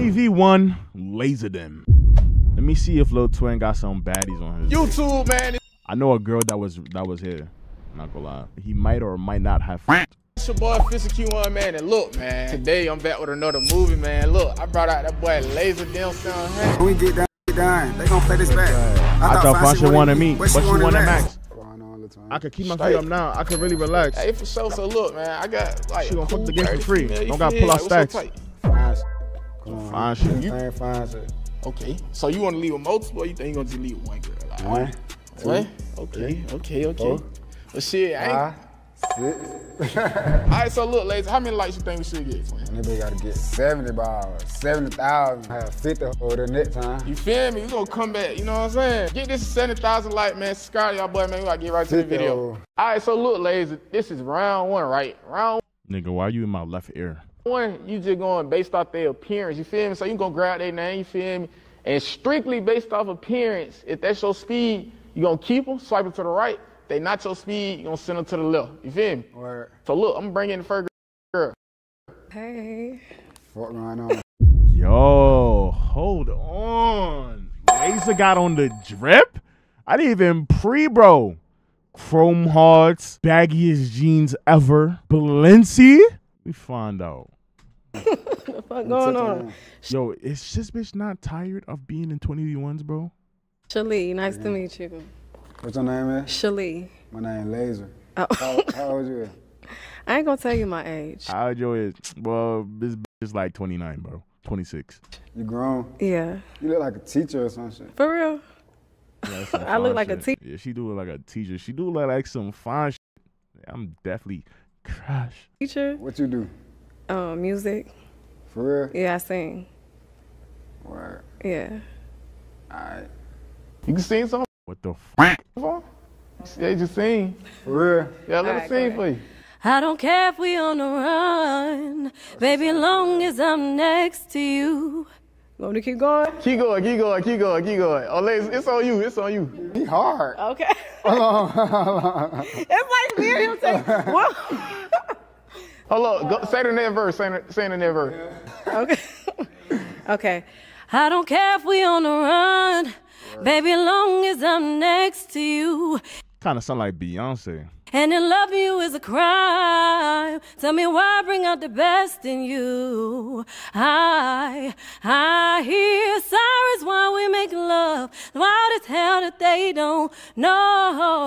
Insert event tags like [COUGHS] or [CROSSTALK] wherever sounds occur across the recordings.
20v1 laser them. Let me see if Lil Twin got some baddies on his. YouTube, man. I know a girl that was that was here. Not gonna lie, he might or might not have. It's your boy Fisher Q1, man. And look, man, today I'm back with another movie, man. Look, I brought out that boy Laser Dim Sound. When we get done, get done. They gonna play this back. I, thought Fasha wanted me, What but she wanted Max. Max. I could keep my feet up now. I could really relax. Hey, for sure. So look, man, I got like. She gonna fuck cool the game for free. Don't gotta pull out? Like, stacks. So tight? Fine. Come on. Fine shit. You ain't fine shit. Okay. So you want to leave with multiple? Or you think you gonna just leave with one girl? Like, One, What? Okay. Okay. Okay. four, But shit, I ain't. five, six. [LAUGHS] All right. So look, ladies, how many likes you think we should get, twin? Nigga gotta get 70 balls, 70,000. Have 50 for the next time. You feel me? We gonna come back, you know what I'm saying? Get this 70,000 like, man. Subscribe to y'all boy, man. We gotta get right to the video. All right, so look, ladies, this is round one, right? Round Nigga, why are you in my left ear? One, you just going based off their appearance, you feel me? So you gonna grab their name, you feel me? And strictly based off appearance, if that's your speed, you gonna keep them, swipe them to the right. If they not your speed, you gonna send them to the left. You feel me? Word. So look, I'm bringing the first girl. Hey. Fuck going on. Yo, hold on. Laser got on the drip? I didn't even pre, bro. Chrome hearts, baggiest jeans ever. Balenci? We find out. What the fuck going on? Yo, is this bitch not tired of being in 20v1s, bro? Shalee, nice to meet you. What's your name, man? Shalee. My name Laser. Oh. How, how [LAUGHS] old you? is? I ain't gonna tell you my age. How old you is? Well, this bitch is like 29, bro. 26. You grown? Yeah. You look like a teacher or some shit. For real? Yeah, [LAUGHS] I look fine like a teacher. Yeah, she do look like a teacher. She do look like some fine shit. I'm definitely crush. Teacher? What you do? Um, music. For real? Yeah, I sing. Word. Yeah. Alright. You can sing something What the f? for? Yeah, just sing. For real? Yeah, let Alright, us sing for you. I don't care if we on the run, baby, long as I'm next to you. Want me to keep going? Keep going, keep going, keep going, keep going. Oh, ladies, it's on you, it's on you. Be hard. Okay. [LAUGHS] Hold on, hold [LAUGHS] on. it's like me and him saying, what? [LAUGHS] Hold up, go, say the next verse, say the, say the next verse. Okay. okay. I don't care if we on the run, baby, long as I'm next to you. Kind of sound like Beyonce. And in love you is a crime. Tell me why bring out the best in you. I, I hear sirens while we make love. Wild as hell that they don't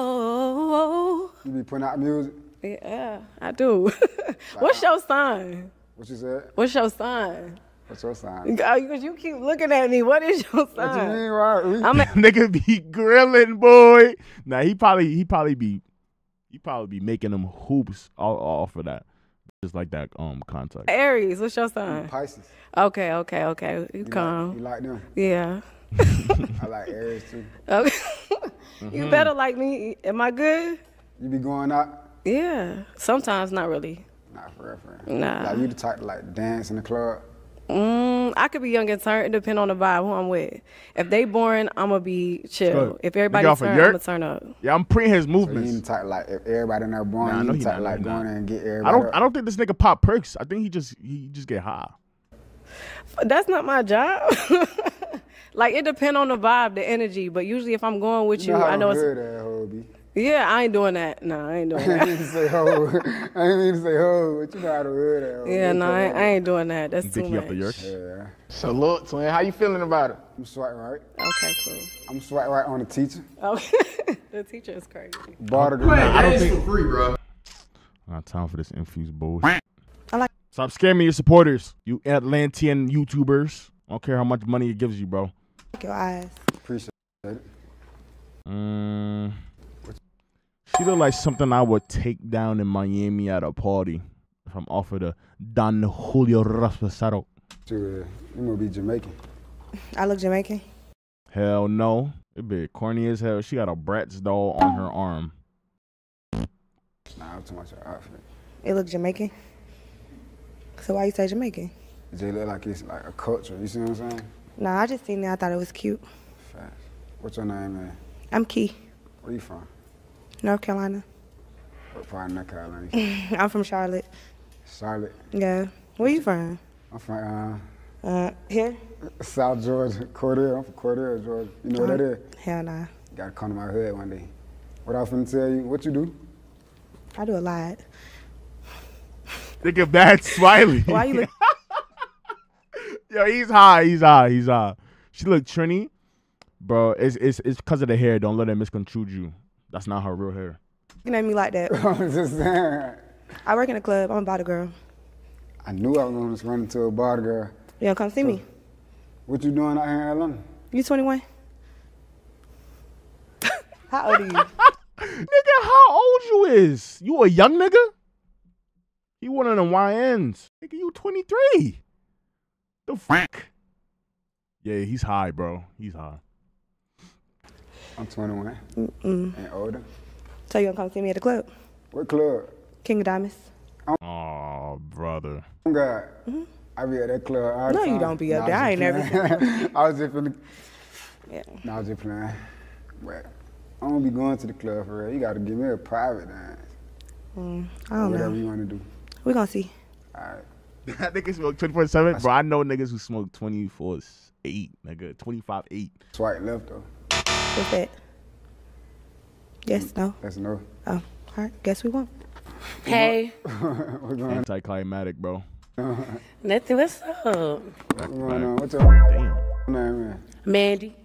know. You be putting out music? Yeah, I do. [LAUGHS] What's your sign? What you said? What's your sign? What's your sign? Because you keep looking at me. What is your What you sign? mean, right? I'm [LAUGHS] a- Nigga be grilling, boy. Nah, he probably he probably be he probably be making them hoops all off of that. Just like that um contact. Aries. What's your sign? Pisces. Okay, okay, okay. You You like, come. you like them? Yeah. [LAUGHS] I like Aries too. Okay. [LAUGHS] Mm-hmm. you better like me. Am I good? You be going out? Yeah. Sometimes not really. Not for real, for. Nah. Like you the type to like dance in the club? Mm, I could be young and turn. It depend on the vibe who I'm with. If they boring, I'm gonna be chill. If everybody get off a turn, I'ma turn up. Yeah, I'm pre his So you ain't movements. the type like if everybody in there born, Nah, I know the he type not, like not. going in and get everybody I don't up. I don't think this nigga pop perks. I think he just he just get high. That's not my job. [LAUGHS] like it depend on the vibe, the energy. But usually, if I'm going with you, you know how I know it's good that hoe be. yeah. I ain't doing that. No, I ain't doing [LAUGHS] that. I that. didn't say hoe. I didn't mean to say hoe, [LAUGHS] but you know how to hood that hoe. yeah, no, I ain't, I ain't doing that. That's too Dicky much. off the yurt. Yeah. So look, twin, how you feeling about it? I'm swipe right. Okay, cool. I'm swipe right on the teacher. Okay, [LAUGHS] the teacher is crazy. Barter the I don't It's think for free, bro. not time for this infused bullshit. I like- Stop scaring me, your supporters. You Atlantean YouTubers. I don't care how much money it gives you, bro. Your eyes. Appreciate it. Mm, she look like something I would take down in Miami at a party if I'm offered a Don Julio Reposado. She, uh, you gonna be Jamaican. [LAUGHS] I look Jamaican. Hell no. It be corny as hell. She got a Bratz doll on her arm. Nah, I'm too much of outfit. It look Jamaican. So why you say Jamaican? It just look like it's like a culture. You see what I'm saying? Nah, I just seen it. I thought it was cute. Facts. What's your name, man? I'm Key, Where you from? North Carolina. What part of North Carolina? [LAUGHS] I'm from Charlotte. Charlotte. Yeah. Where you from? I'm from uh, Uh, here? South Georgia, Cordele. I'm from Cordele, Georgia. You know what that is? Hell nah. Gotta come to my hood one day. What I was gonna tell you, what you do? I do a lot. Nigga [LAUGHS] bad smiley. Why you look? [LAUGHS] Yo, he's high. He's high. He's high. She look Trini, bro. It's it's it's because of the hair. Don't let it misconstrue you. That's not her real hair. looking at me like that? [LAUGHS] I'm just saying. I work in a club. I'm a body girl. I knew I was gonna just run into a bar girl. You gonna come see me? What you doing out here in Atlanta? You 21? [LAUGHS] How old are you? Nigga, how old you is? You a young nigga? You one of them YNs. Nigga, you 23. The fuck? Yeah, he's high, bro. He's high. I'm 21 Mm-mm. and older. So you gonna come see me at the club? What club? King of Diamonds. Oh, brother. Oh God. I be at that club all the No, you don't be up Nah, there. I was ain't never playing. [LAUGHS] I was just finna. Yeah. No, I was just playing. But I don't be going to the club for real. You gotta give me a private dance. Mm, I don't know. Whatever know. you wanna do. We gonna see. All right. That [LAUGHS] nigga smoke 24 7. Bro, I know niggas who smoke 24 8, nigga. 25 8. Swipe left though. What's that? Yes, no. That's no. Oh, all right. Guess we won't. [LAUGHS] Hey, [LAUGHS] [LAUGHS] What's going on? Anticlimactic, bro. nothing. What's up? What's going on? What's up? Damn. name, man? Mandy,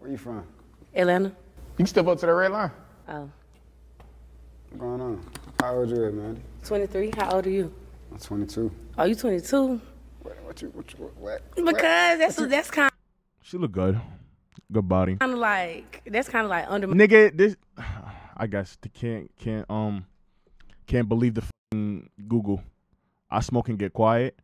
Where you from? Atlanta. You can step up to the red line. Oh, What's going on? How old are you is, man? 23. How old are you? I'm 22. Oh, you 22? What, what you, what you, what, what? Because that's that's kind She look good. Good body. Kind of like that's kind of like under my Nigga, this [SIGHS] I guess they can't can't um can't believe the fucking Google. I smoke and get quiet.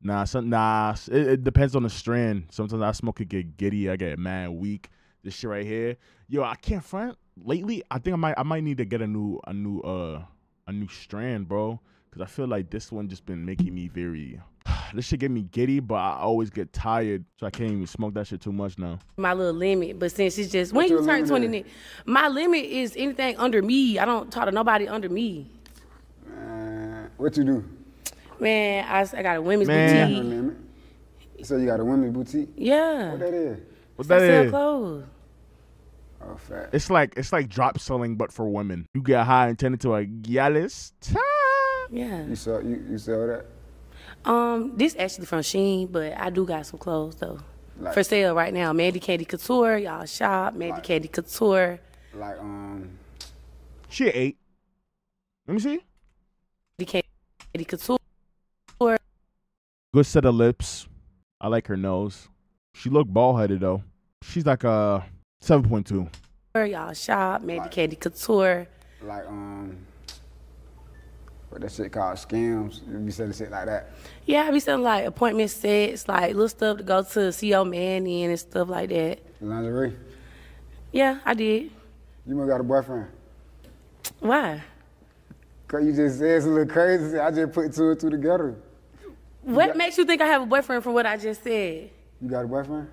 Nah, some, nah. It, it depends on the strand. Sometimes I smoke and get giddy. I get mad weak. This shit right here, yo, I can't front. Lately, I think I might I might need to get a new a new uh a new strand, bro. Cause I feel like this one just been making me very. [SIGHS] This shit get me giddy, but I always get tired, so I can't even smoke that shit too much now. my little limit. But since it's just when you turn 20, is? my limit is anything under me. I don't talk to nobody under me. Man, what you do? Man, I, I got a women's Man. Boutique. limit. So you got a women's boutique? Yeah, What that is? What I that sell clothes. Oh, fat. It's like it's like drop selling, but for women. You get high and turn into a gallus. Yeah. You sell, you, you sell that? Um, this actually from Shein, but I do got some clothes though. Like- For sale right now. Mandy Candy Couture, y'all shop. Mandy Like- Candy Couture. Like, um, She ate. Let me see. Mandy Candy Couture. Good set of lips. I like her nose. She look bald headed though. She's like a seven point two. Y'all shop. Mandy Like- Candy Couture. like, um, what that shit called scams. You be selling shit like that. Yeah, I be selling like appointment sets, like little stuff to go to see your man in and stuff like that. Lingerie. Yeah, I did. You must got a boyfriend. Why? Cause you just said some little crazy. I just put two and two together. What makes you think I have a boyfriend from what I just said? You got a boyfriend?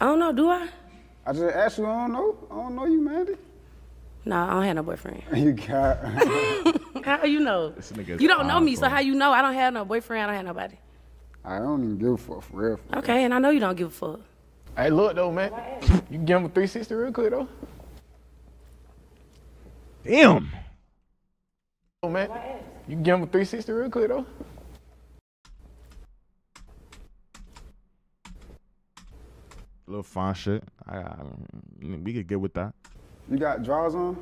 I don't know, do I? I just asked you. I don't know. I don't know you, Mandy. No, I don't have no boyfriend. [LAUGHS] You got. [LAUGHS] [LAUGHS] How you know? You don't know me, so how you know I don't have no boyfriend? I don't have nobody. I don't even give a fuck for real. For real. Okay, and I know you don't give a fuck. Hey, look though, man. You can give him a 360 real quick though. Damn. Oh, man. You can give him a 360 real quick though. little fine shit. I, I, we could get with that. You got drawers on?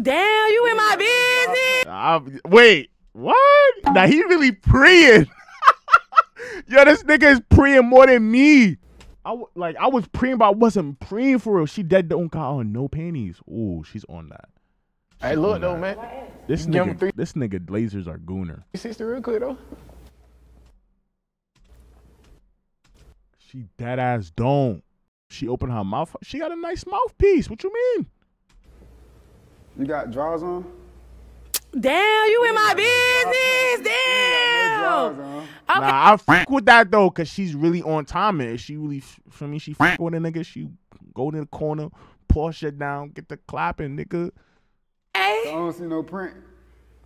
Damn, you in my business? I, wait, what? Now he really preying. [LAUGHS] Yo, this nigga is preying more than me. I w- like I was preying, but I wasn't preying for real. She dead don't got on no panties. Ooh, she's on that. Hey, look though, man. This Give him nigga, three- this nigga lasers are gooner. 360 real quick though. She dead ass don't. She opened her mouth. She got a nice mouthpiece. What you mean? You got drawers on? Damn, you in my business? Damn. on. Okay. Nah, I fuck with that though, cause she's really on time. And she really, for me, she fuck with a nigga. She go to the corner, pour shit down, get the clapping, nigga. I don't see no print.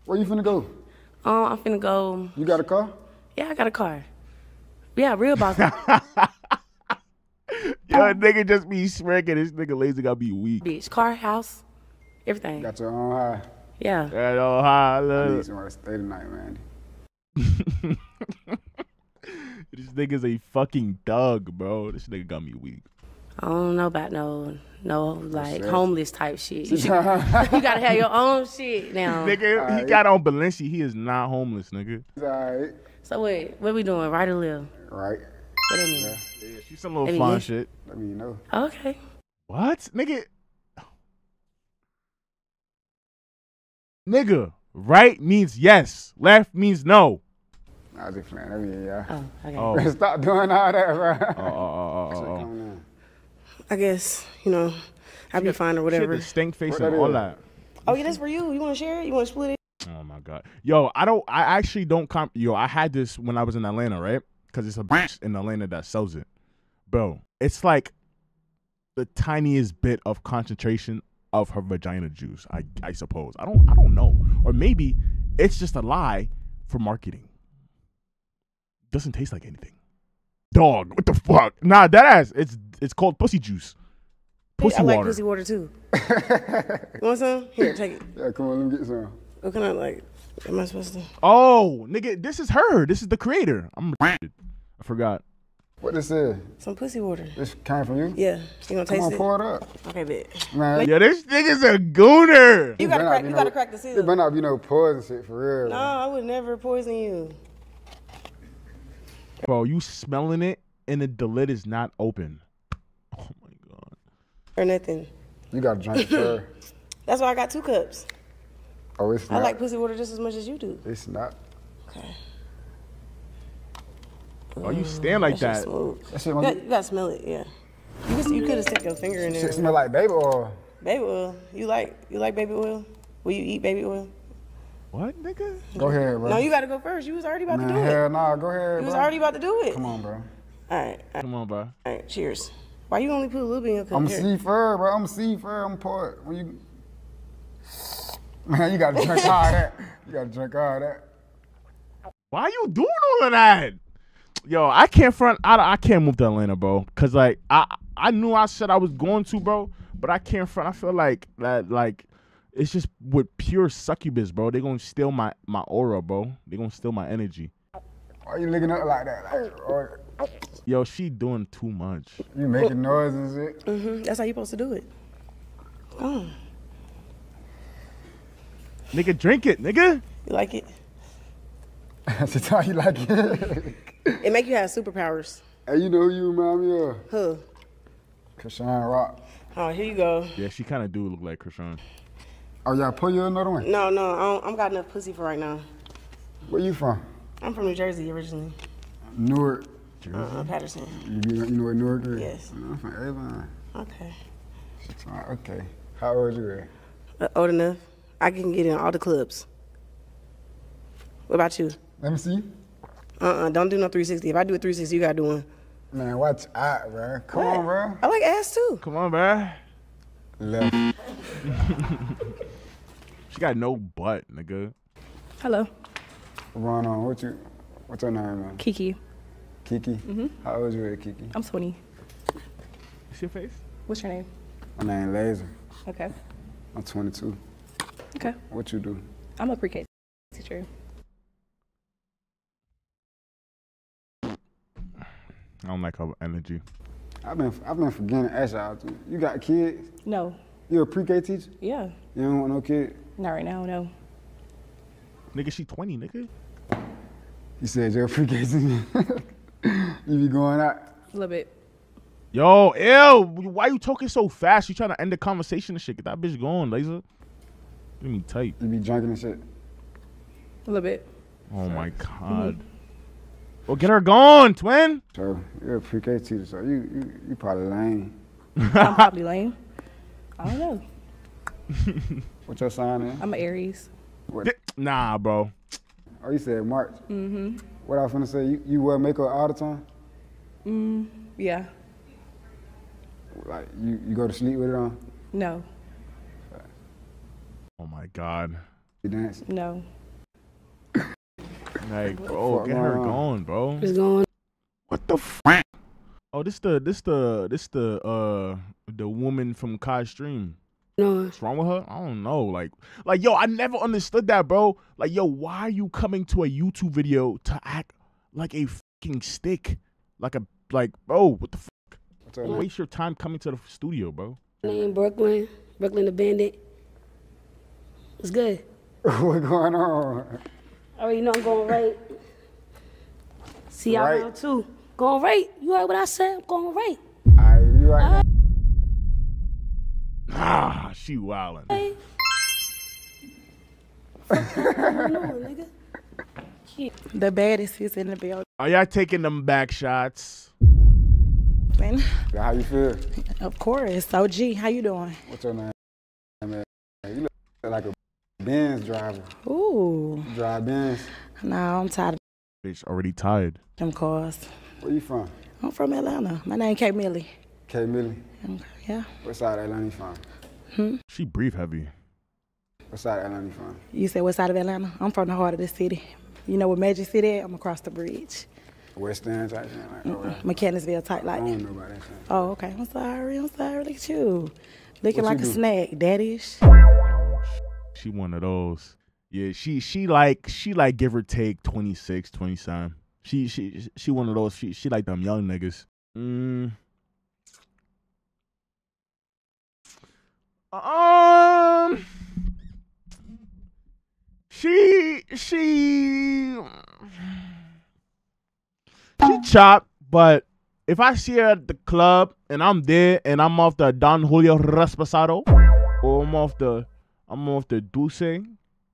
Where you finna go? Um, I'm finna go. You got a car? Yeah, I got a car. Yeah, real boss. [LAUGHS] Yo, nigga just be smacking. This nigga lazy gotta be weak. bitch. Car, house, everything. Got your own high. Yeah. That all high I love need love. somewhere to stay tonight, man. [LAUGHS] This nigga's a fucking thug, bro. This nigga got me weak. I don't know about no no like shit. homeless type shit. [LAUGHS] You, gotta have your own shit now. [LAUGHS] Nigga, he Alright. got on Balenci. He is not homeless, nigga. Alright. So wait, what we doing? Right or left? Right. What that mean? Yeah, she's some little Maybe fun yes. shit. Let me know. Okay. What? Nigga. Nigga, right means yes. Left means no. I was just playing. I mean, yeah. Oh, okay. Oh. [LAUGHS] Stop doing all that, bro. Oh, oh, oh, oh, [LAUGHS] oh. oh. I guess you know I'll be fine or She whatever. the stink face What and all that. Oh yeah, that's for you. You want to share it? You want to split it? Oh my god. Yo, I don't. I actually don't. Comp- Yo, I had this when I was in Atlanta, right? Because it's a bitch in Atlanta that sells it, bro. It's like the tiniest bit of concentration of her vagina juice. I I suppose. I don't. I don't know. Or maybe it's just a lie for marketing. Doesn't taste like anything. Dog. What the fuck? Nah, that ass. It's it's called pussy juice. Pussy I like pussy water too. you want some? Here, take it. Yeah, come on, let me get some. What can I like? Am I supposed to? Oh, nigga, this is her. This is the creator. I'm. [LAUGHS] I forgot. What this is? Some pussy water. This came from you? Yeah, you gonna Come taste on, it? pour it up. Okay, bitch. Man, Yo, this nigga's a gooner. You gotta crack. be You no- gotta crack the It seal. better not be no poison shit for real. No, bro. I would never poison you. Bro, you smelling it and the, the lid is not open. Oh my god. Or nothing. You gotta drink it first. [LAUGHS] That's why I got two cups. Oh, it's I like pussy water just as much as you do. It's not. Okay. Oh, you stand like That shit that. smooth. That shit, You, got, you gotta smell it. Yeah. You could, you could have stuck your finger in there. shit smell like baby oil. Baby oil. You like you like baby oil? Will you eat baby oil? What, nigga? Go ahead, bro. No, you gotta go first. You was already about Man, to do hell it. nah, go ahead, You was bro. already about to do it. Come on, bro. All right, all right, Come on, bro. all right. Cheers. Why you only put a little bit in your cup? I'm Here. see fur, bro. I'm see fur. I'm pour it. When you, man, you gotta drink all that. You gotta drink all that. Why you doing all of that? Yo, I can't front. I, I can't move to Atlanta, bro. Cause like I I knew I said I was going to, bro. But I can't front. I feel like that like it's just with pure succubus, bro. They gonna steal my my aura, bro. They gonna steal my energy. Why are you looking up like that? Like, or Yo, she doing too much. you making noise and shit. Mhm, That's how you supposed to do it. Oh, Nigga, drink it, nigga. you like it? [LAUGHS] That's how you like it. [LAUGHS] It make you have superpowers. hey, you know who you remind me of? Huh? Chrisean Rock. Oh, here you go. Yeah, she kind of do look like Chrisean. Oh, y'all pull you another one? No, no, I don't, I'm got enough pussy for right now. Where you from? I'm from New Jersey originally. Newark. Uh, Paterson. You, you know where Newark is? Yes. I'm from Avon. Okay. Uh, Okay. How old you are? Uh, old enough. I can get in all the clubs. What about you? Let me see. Uh-uh, don't do no 360. If I do a 360, you gotta do one. Man, watch out, bro. Come on, bro. I like ass too. Come on, bro. Left. [LAUGHS] She got no butt, nigga. Hello, What's going on? What you? What's your name, man? Kiki. Kiki. Mm-hmm. How old are you are, Kiki? I'm 20. See your face? What's your name? My name Laser. Okay. I'm 22. Okay. What you do? I'm a pre-K teacher. I don't like her energy. I've been I've been forgetting to ask y'all. You got kids? No. You're a pre-K teacher? Yeah. You don't want no kid? Not right now. No. Nigga, she 20, nigga. You said you're a pre-K teacher. [LAUGHS] you be going out? A little bit. Yo, ew. Why you talking so fast? You trying to end the conversation and shit. Get that bitch going, laser. Give me tight. You be drinking and shit? A little bit. Oh my god. Well, get her gone, twin. So you're a pre-K teacher, so you you, you probably lame. I'm probably lame. I don't know. [LAUGHS] What your sign is? I'm an Aries. Nah, bro. Oh, you said March. Mm-hmm. What I was gonna say, you, you wear makeup all the time? Mm, Yeah. Like you, you go to sleep with it on? No. Oh my god. You dance? No. Like, bro, get her going on? going, bro. What's going What the f? Oh, this the this the this the uh the woman from Kai Stream. No, What's wrong with her? I don't know. Like, like yo, I never understood that, bro. Like, yo, why are you coming to a YouTube video to act like a fucking stick? Like a like, bro, what the fuck? What's up, Don't man? waste your time coming to the studio, bro. name Brooklyn, Brooklyn the Bandit. It's good. [LAUGHS] What's going on? I already know I'm going right. See y'all Right. round two. Going right. You heard what I said? I'm going right. Alright, you right now. [LAUGHS] Ah, she wildin'. Hey. Doing. [LAUGHS] The baddest is in the building. Are y'all taking them back shots? How you feel? Of course. OG, how you doing? What's your name, man? You look like a Benz driver. Ooh. Drive Benz. Nah, I'm tired of Bitch, already tired. them cars. Where you from? I'm from Atlanta. My name Kate Millie. K Millie. Yeah. What side of Atlanta you from? Hmm. She breathe heavy. What side of Atlanta you from? You said what side of Atlanta? I'm from the heart of the city. You know where Magic City at? I'm across the bridge. West End type thing? Like, oh, yeah. Mechanicsville type I don't know about that shit. Oh, okay. I'm sorry. I'm sorry. Look at you. Looking What like you a do? snack, daddish. She one of those. Yeah, she she like she like give or take 26, 27. She she she one of those. She she like them young niggas. Mm. Um. She she she chop, but if I see her at the club and I'm there and I'm off the Don Julio Rasposado or I'm off the I'm off the Dulce,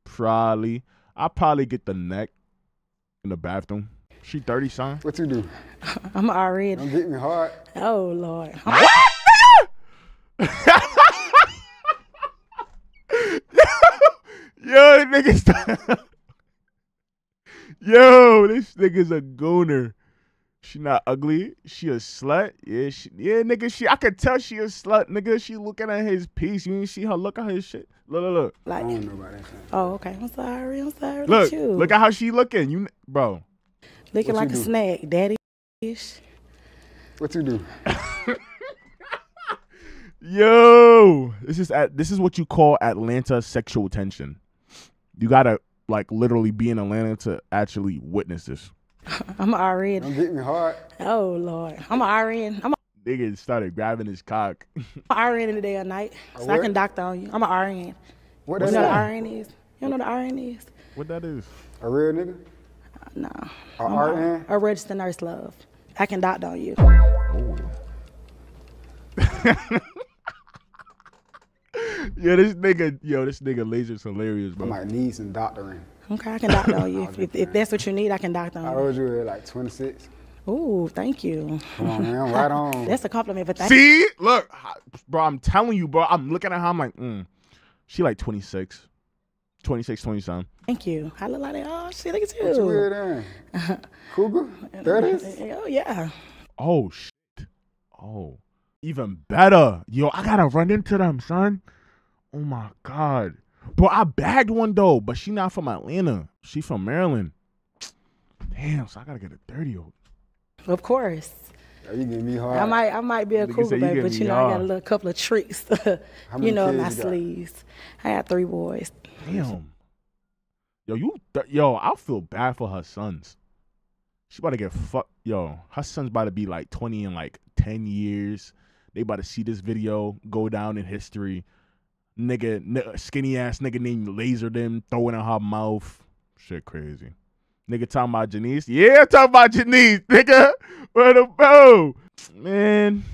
probably I probably get the neck in the bathroom. She thirty son. What you do? [LAUGHS] I'm already. Don't get me hard. Oh Lord. [LAUGHS] Yo, this nigga's [LAUGHS] Yo, this nigga's a gooner. She not ugly. She a slut. Yeah, she, yeah, nigga. She, I could tell she a slut, nigga. She looking at his piece. You ain't see her look at his shit. Look, look, look. I Like, don't know about that oh, okay. I'm sorry. I'm sorry. Look, Look, at you. look at how she looking. You, bro. Looking What like a do? snack, daddy-ish. What you do? [LAUGHS] Yo, this is at this is what you call Atlanta sexual tension. You gotta like literally be in Atlanta to actually witness this. [LAUGHS] I'm already. RN. I'm getting hard. Oh Lord. I'm a RN. I'm a Nigga started grabbing his cock. I'm a RN in the day or night, so I can doctor on you. I'm a RN. What You that know what is? an RN is? You know what an RN is? what that is? A real nigga? No. A I'm a, RN? a registered nurse, love. I can doctor on you. Oh. [LAUGHS] Yo, this nigga, yo, this nigga laser's hilarious, I bro. might need some doctoring. Okay, I can doctor on [LAUGHS] you. If, if, if that's what you need, I can doctor How on you. old you at? Like 26? Ooh, thank you. Come on, man. [LAUGHS] Right on. That's a compliment, but thank See, look, bro, I'm telling you, bro. I'm looking at her. I'm like, mm, she like 26, 26, 27. Thank you. I look like that. Oh, shit, look at What you you. weird in? Cougar? 30s? Oh, yeah. Oh shit. Oh, even better. Yo, I gotta run into them, son. Oh my god, bro. I bagged one though, but she not from Atlanta. She from Maryland. Damn, so I gotta get a thirty old. Of course. Are you getting me hard? I might I might be a cougar say you baby, but you me know I got a little couple of tricks, [LAUGHS] you know, in my kids you got? sleeves. I got three boys. Damn. Yo, you. Th- yo, I feel bad for her sons. She about to get fucked. Yo, her son's about to be like twenty in like ten years. They about to see this video go down in history. Nigga, n- skinny ass nigga named Laser them throwing in her mouth. Shit crazy. Nigga talking about Janice. Yeah, talking about Janice, nigga. Where the bro? Man.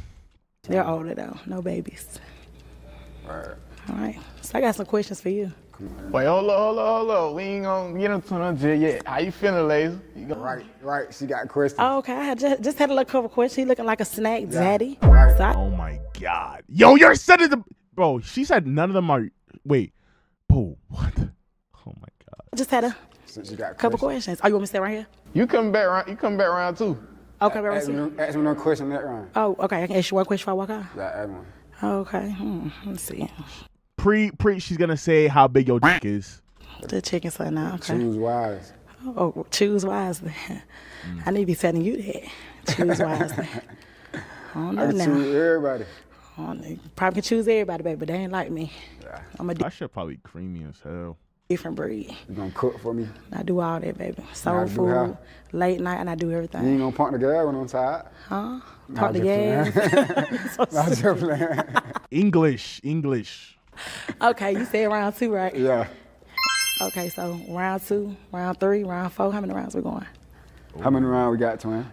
They're older though, no babies. Right. All right. So I got some questions for you. Wait, hold up, hold up, hold up. We ain't gonna get into no jet yet. How you feeling, Laser? You gonna- Right, right. She got questions. Oh, okay. I just, just had a little couple questions. He looking like a snack daddy. Right. So I, Oh my god. Yo, your son is a bro. She said none of them are. Wait, bro, what? Oh my god. just had a Since you got couple questions. questions. Oh, you want me to stay right here? You come back round. You come back round too. Okay, right Ask me, here. ask me no question that round. Oh, okay. I can ask you one question before I walk out. Yeah, ask one. Okay. Hmm. Let's see. Pre pre, she's gonna say how big your dick is. The chicken son now. Okay. Choose wise. Oh, choose wisely. I need to be telling you that. Choose wisely. [LAUGHS] I don't know I now. choose everybody. I don't know. Probably can choose everybody, baby, but they ain't like me. I'm a That shit probably creamy as hell. different breed. You gonna cook for me? I do all that, baby. Soul do food, how? late night, and I do everything. You ain't gonna pump the gas when I'm tired. Huh? Nah, Pump the just gas. [LAUGHS] Nah, just [LAUGHS] playing. English, English. okay, you said round two, right? yeah. Okay, so round two, round three, round four. How many rounds we going? How many rounds we got, twin?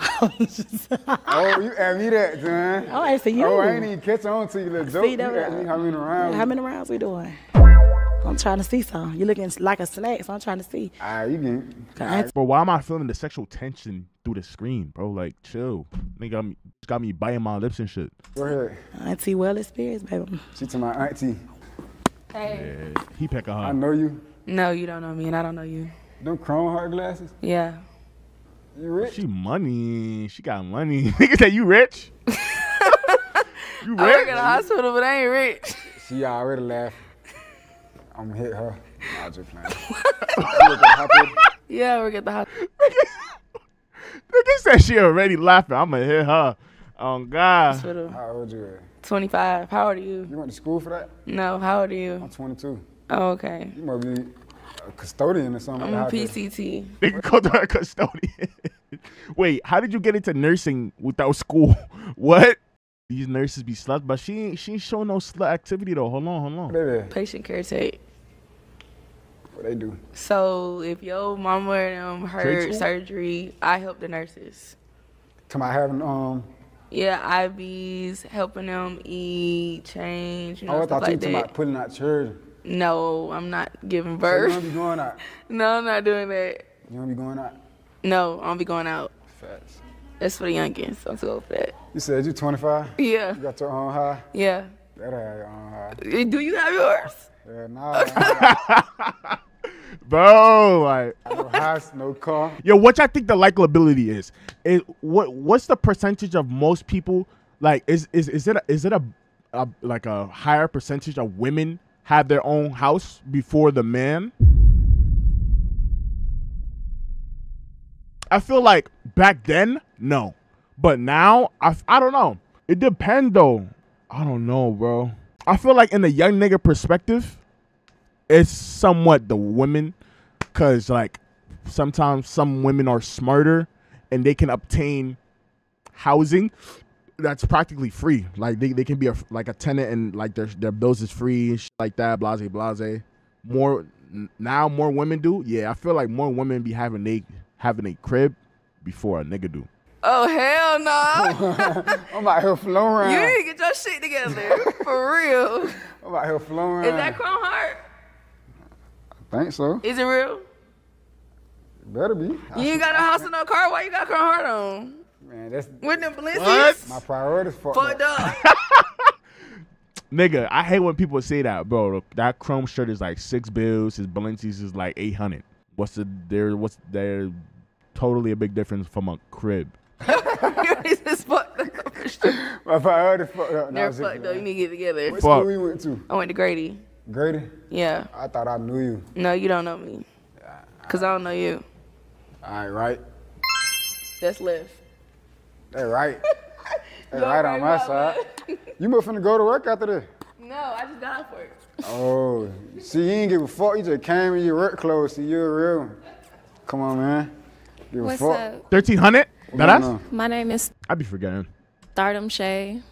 [LAUGHS] oh, you asked me that, twin. Oh, I see you. Oh, I ain't even catch on to you, little joke. See that? asked me how many rounds. How many rounds we doing? I'm trying to see some. You're looking like a snake, so I'm trying to see. Ah, you can. Can But why am I feeling the sexual tension through the screen, bro? Like, chill. Nigga got me, got me biting my lips and shit. Go ahead. Auntie well experienced, baby. She to my auntie. Hey. Yeah, he peck a I hard. know you. No, you don't know me, and I don't know you. Them chrome heart glasses. Yeah. You rich? She money. She got money. [LAUGHS] Nigga say you rich? [LAUGHS] you I work at a hospital, but I ain't rich. She already laughing. I'm gonna hit her. Nah, just playing. [LAUGHS] You look at Hoppy. Yeah, I work at the hospital. Nigga said she already laughing. I'ma hit her. Oh God. How old you? at? 25. How old are you? You went to school for that? No, how old are you? I'm 22. Oh, okay. You must be a custodian or something. I'm a at the. PCT. Nigga called her a custodian. [LAUGHS] Wait, how did you get into nursing without school? [LAUGHS] What? These nurses be sluts, but she ain't she ain't showing no slut activity though. Hold on, hold on. What they do? Patient care take. What they do? So if your mama or them Trade heard school? surgery, I help the nurses. Come out having um. Yeah, IVs, helping them eat, change, you know, Oh, I stuff thought you like were talking that. about pulling out children. No, I'm not giving So you birth. don't be going out. [LAUGHS] No, I'm not doing that. You don't be going out. No, I'll be going out. Facts. That's for the youngins. I'm too old for that. You said you're 25. Yeah, You got your own high. yeah. That had your own high. Do you have yours? Yeah, nah. [LAUGHS] Bro, like no house, no car. Yo, what I think the likability is, is what what's the percentage of most people like is is is it a, is it a, a like a higher percentage of women have their own house before the man? I feel like back then, no. But now, I, I don't know. It depends though. I don't know, bro. I feel like in the young nigga perspective, it's somewhat the women because like sometimes some women are smarter and they can obtain housing that's practically free like they, they can be a, like a tenant and like their, their bills is free and shit like that blase blase more now more women do yeah i feel like more women be having they having a crib before a nigga do Oh hell no! [LAUGHS] [LAUGHS] I'm out here flowing you around. need to get your shit together for real. [LAUGHS] I'm out here flowing Is that Chrome Heart? I think so. Is it real? Better be. You ain't got no house and no car. Why you got Chrome Heart on? Man, that's With them Balenciagas? my priorities fucked Fucked up. up. [LAUGHS] nigga i hate when people say that bro that chrome shirt is like six bills his balenciagas is like 800 what's the there what's there totally a big difference from a crib [LAUGHS] [LAUGHS] Yours is fucked up. for. My priorities fucked up. Nah, They're fucked up. You need to get together. What Fuck. school you went to? I went to Grady. Grady? Yeah. I thought I knew you. No, you don't know me. Cause I don't know you. All right, right. That's left. That right. [LAUGHS] That You right on my side. man. You must finna go to work after this. No, I just got off work. Oh, see, you ain't give a fuck. You just came in your work clothes. See, you're a real one. Come on, man. Give a What's fuck. up? 1300 What's that going us on? My name is i be forgetting Stardom Shay. You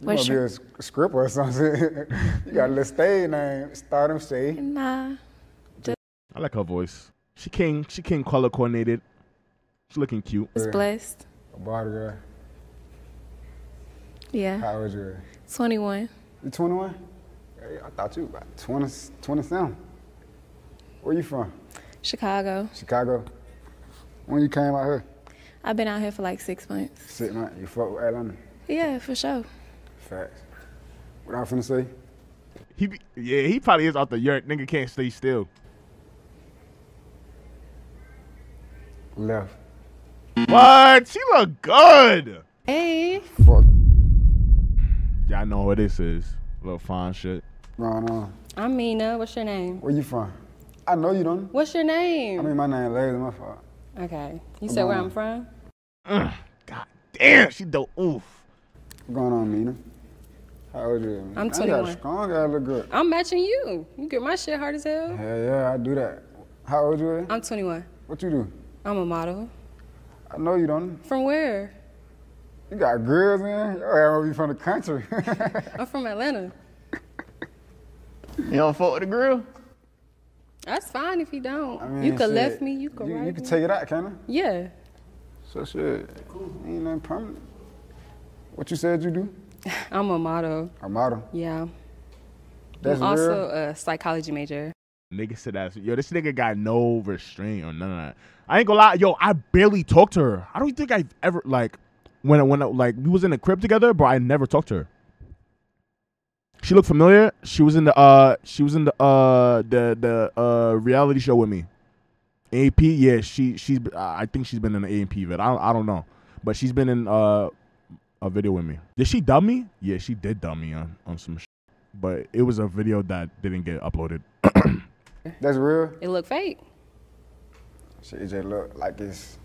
What's must be your a s- script or something. [LAUGHS] you got a little stage name. Stardom Shay. nah? i like her voice she came she came color coordinated she's looking cute It's blessed. A body girl. Yeah, How old you? 21. You 21? Hey, I thought you about 20, 20 something. Where you from? Chicago. Chicago. When you came out here? I've been out here for like six months. Sitting out. You fuck with Atlanta. Yeah, for sure. Facts. What I finna say? he be, yeah he probably is off the yurt nigga can't stay still Left. What she look good Hey. Fuck y'all know what this is little fine shit going on. I'm Mina. What's your name? Where you from? I know you don't. What's your name? I name? mean, my name Lazy, my fault. Okay. You Come said where on. I'm from? Mm, God damn, she dope. Oof. What's going on, Mina? How old are you? I'm Man, you got 21. strong guy look good. I'm matching you. You get my shit hard as hell. Hell yeah, I do that. How old you is? I'm 21. What you do? I'm a model. I know you don't. From where? You got grills in? Your ass be from the country. [LAUGHS] I'm from Atlanta. You don't fuck with the grill? That's fine if you don't. I mean, you could shit, left me. You could You, right you can me. take it out, can I? Yeah. So shit, ain't nothing permanent. What you said you do? [LAUGHS] I'm a model. A model. Yeah. That's I'm also real. a psychology major. Nigga said that. Yo, this nigga got no restraint or none of that. I ain't gonna lie. Yo, I barely talked to her. I don't think I've ever like when I- when I, like we was in the crib together, but I never talked to her. She looked familiar. She was in the uh she was in the uh the the uh reality show with me. AP, yeah, she she's I think she's been in the AP vid. I don't, I don't know, but she's been in uh a video with me. Did she dub me? Yeah, she did dub me on on some shit. But it was a video that didn't get uploaded. [CLEARS THROAT] That's real. It look fake. Shit, just look like it's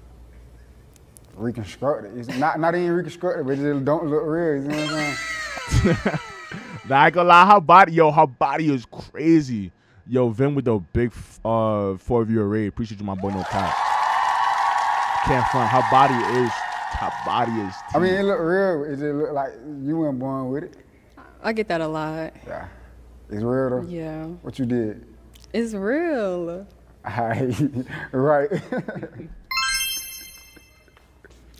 reconstructed. It's not not even reconstructed, but it just don't look real. You know what I'm saying? [LAUGHS] Nah, I ain't gonna lie, her body, yo, her body is crazy. Yo, Vin with the big f- uh four view array. Appreciate you, my boy. No cap. Can't front. Her body is. Her body is. I mean, it look real. It just look like you weren't born with it. I get that a lot. Yeah, it's real though. Yeah. What you did? It's real. Alright, [LAUGHS] right. [LAUGHS]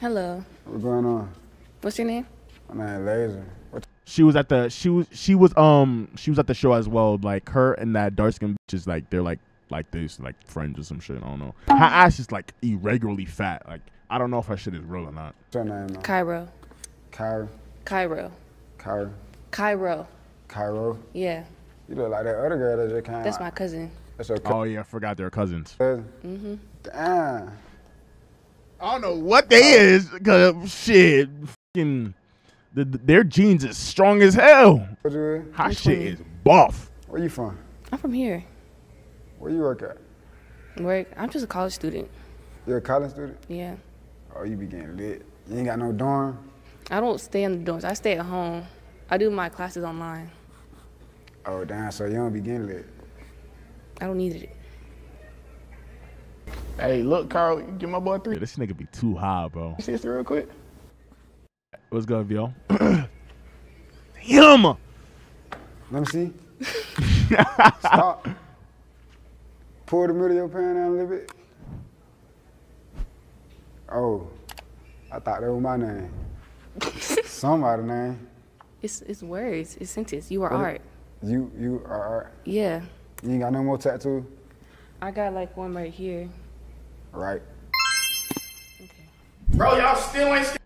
Hello. What's going on? What's your name? My name Laser. What She was at the. She was. She was. Um. She was at the show as well. Like her and that dark skin bitch is like they're like like this like friends or some shit. I don't know. Her ass is like irregularly fat. Like I don't know if her shit is real or not. What's your name? Now? Cairo. Cairo. Cairo. Cairo. Cairo. Cairo. Yeah. You look like that other girl that just came. That's my cousin. That's your Oh yeah, I forgot they're cousins. cousin. Mm-hmm. Damn. I don't know what they is, cause shit, fucking, the, the- their genes is strong as hell. What you is? Shit is buff. Where you from? I'm from here. Where you work at? Work. I'm just a college student. You're a college student? Yeah. Oh, you be getting lit. You ain't got no dorm. I don't stay in the dorms. I stay at home. I do my classes online. Oh, damn. So you don't be getting lit. I don't need it. Hey, look, Carl, give my boy Yeah, three this nigga be too high, bro. sister real quick. What's good, yo? Damn. [CLEARS THROAT] Let me see. [LAUGHS] Stop. Pull the middle of your pants down a little bit. Oh, I thought that was my name. [LAUGHS] Somebody name. It's it's words. It's sentence. You are What it- art. You you are art. Yeah. You ain't got no more tattoo, I got like one right here. right? Okay. Bro, y'all still ain't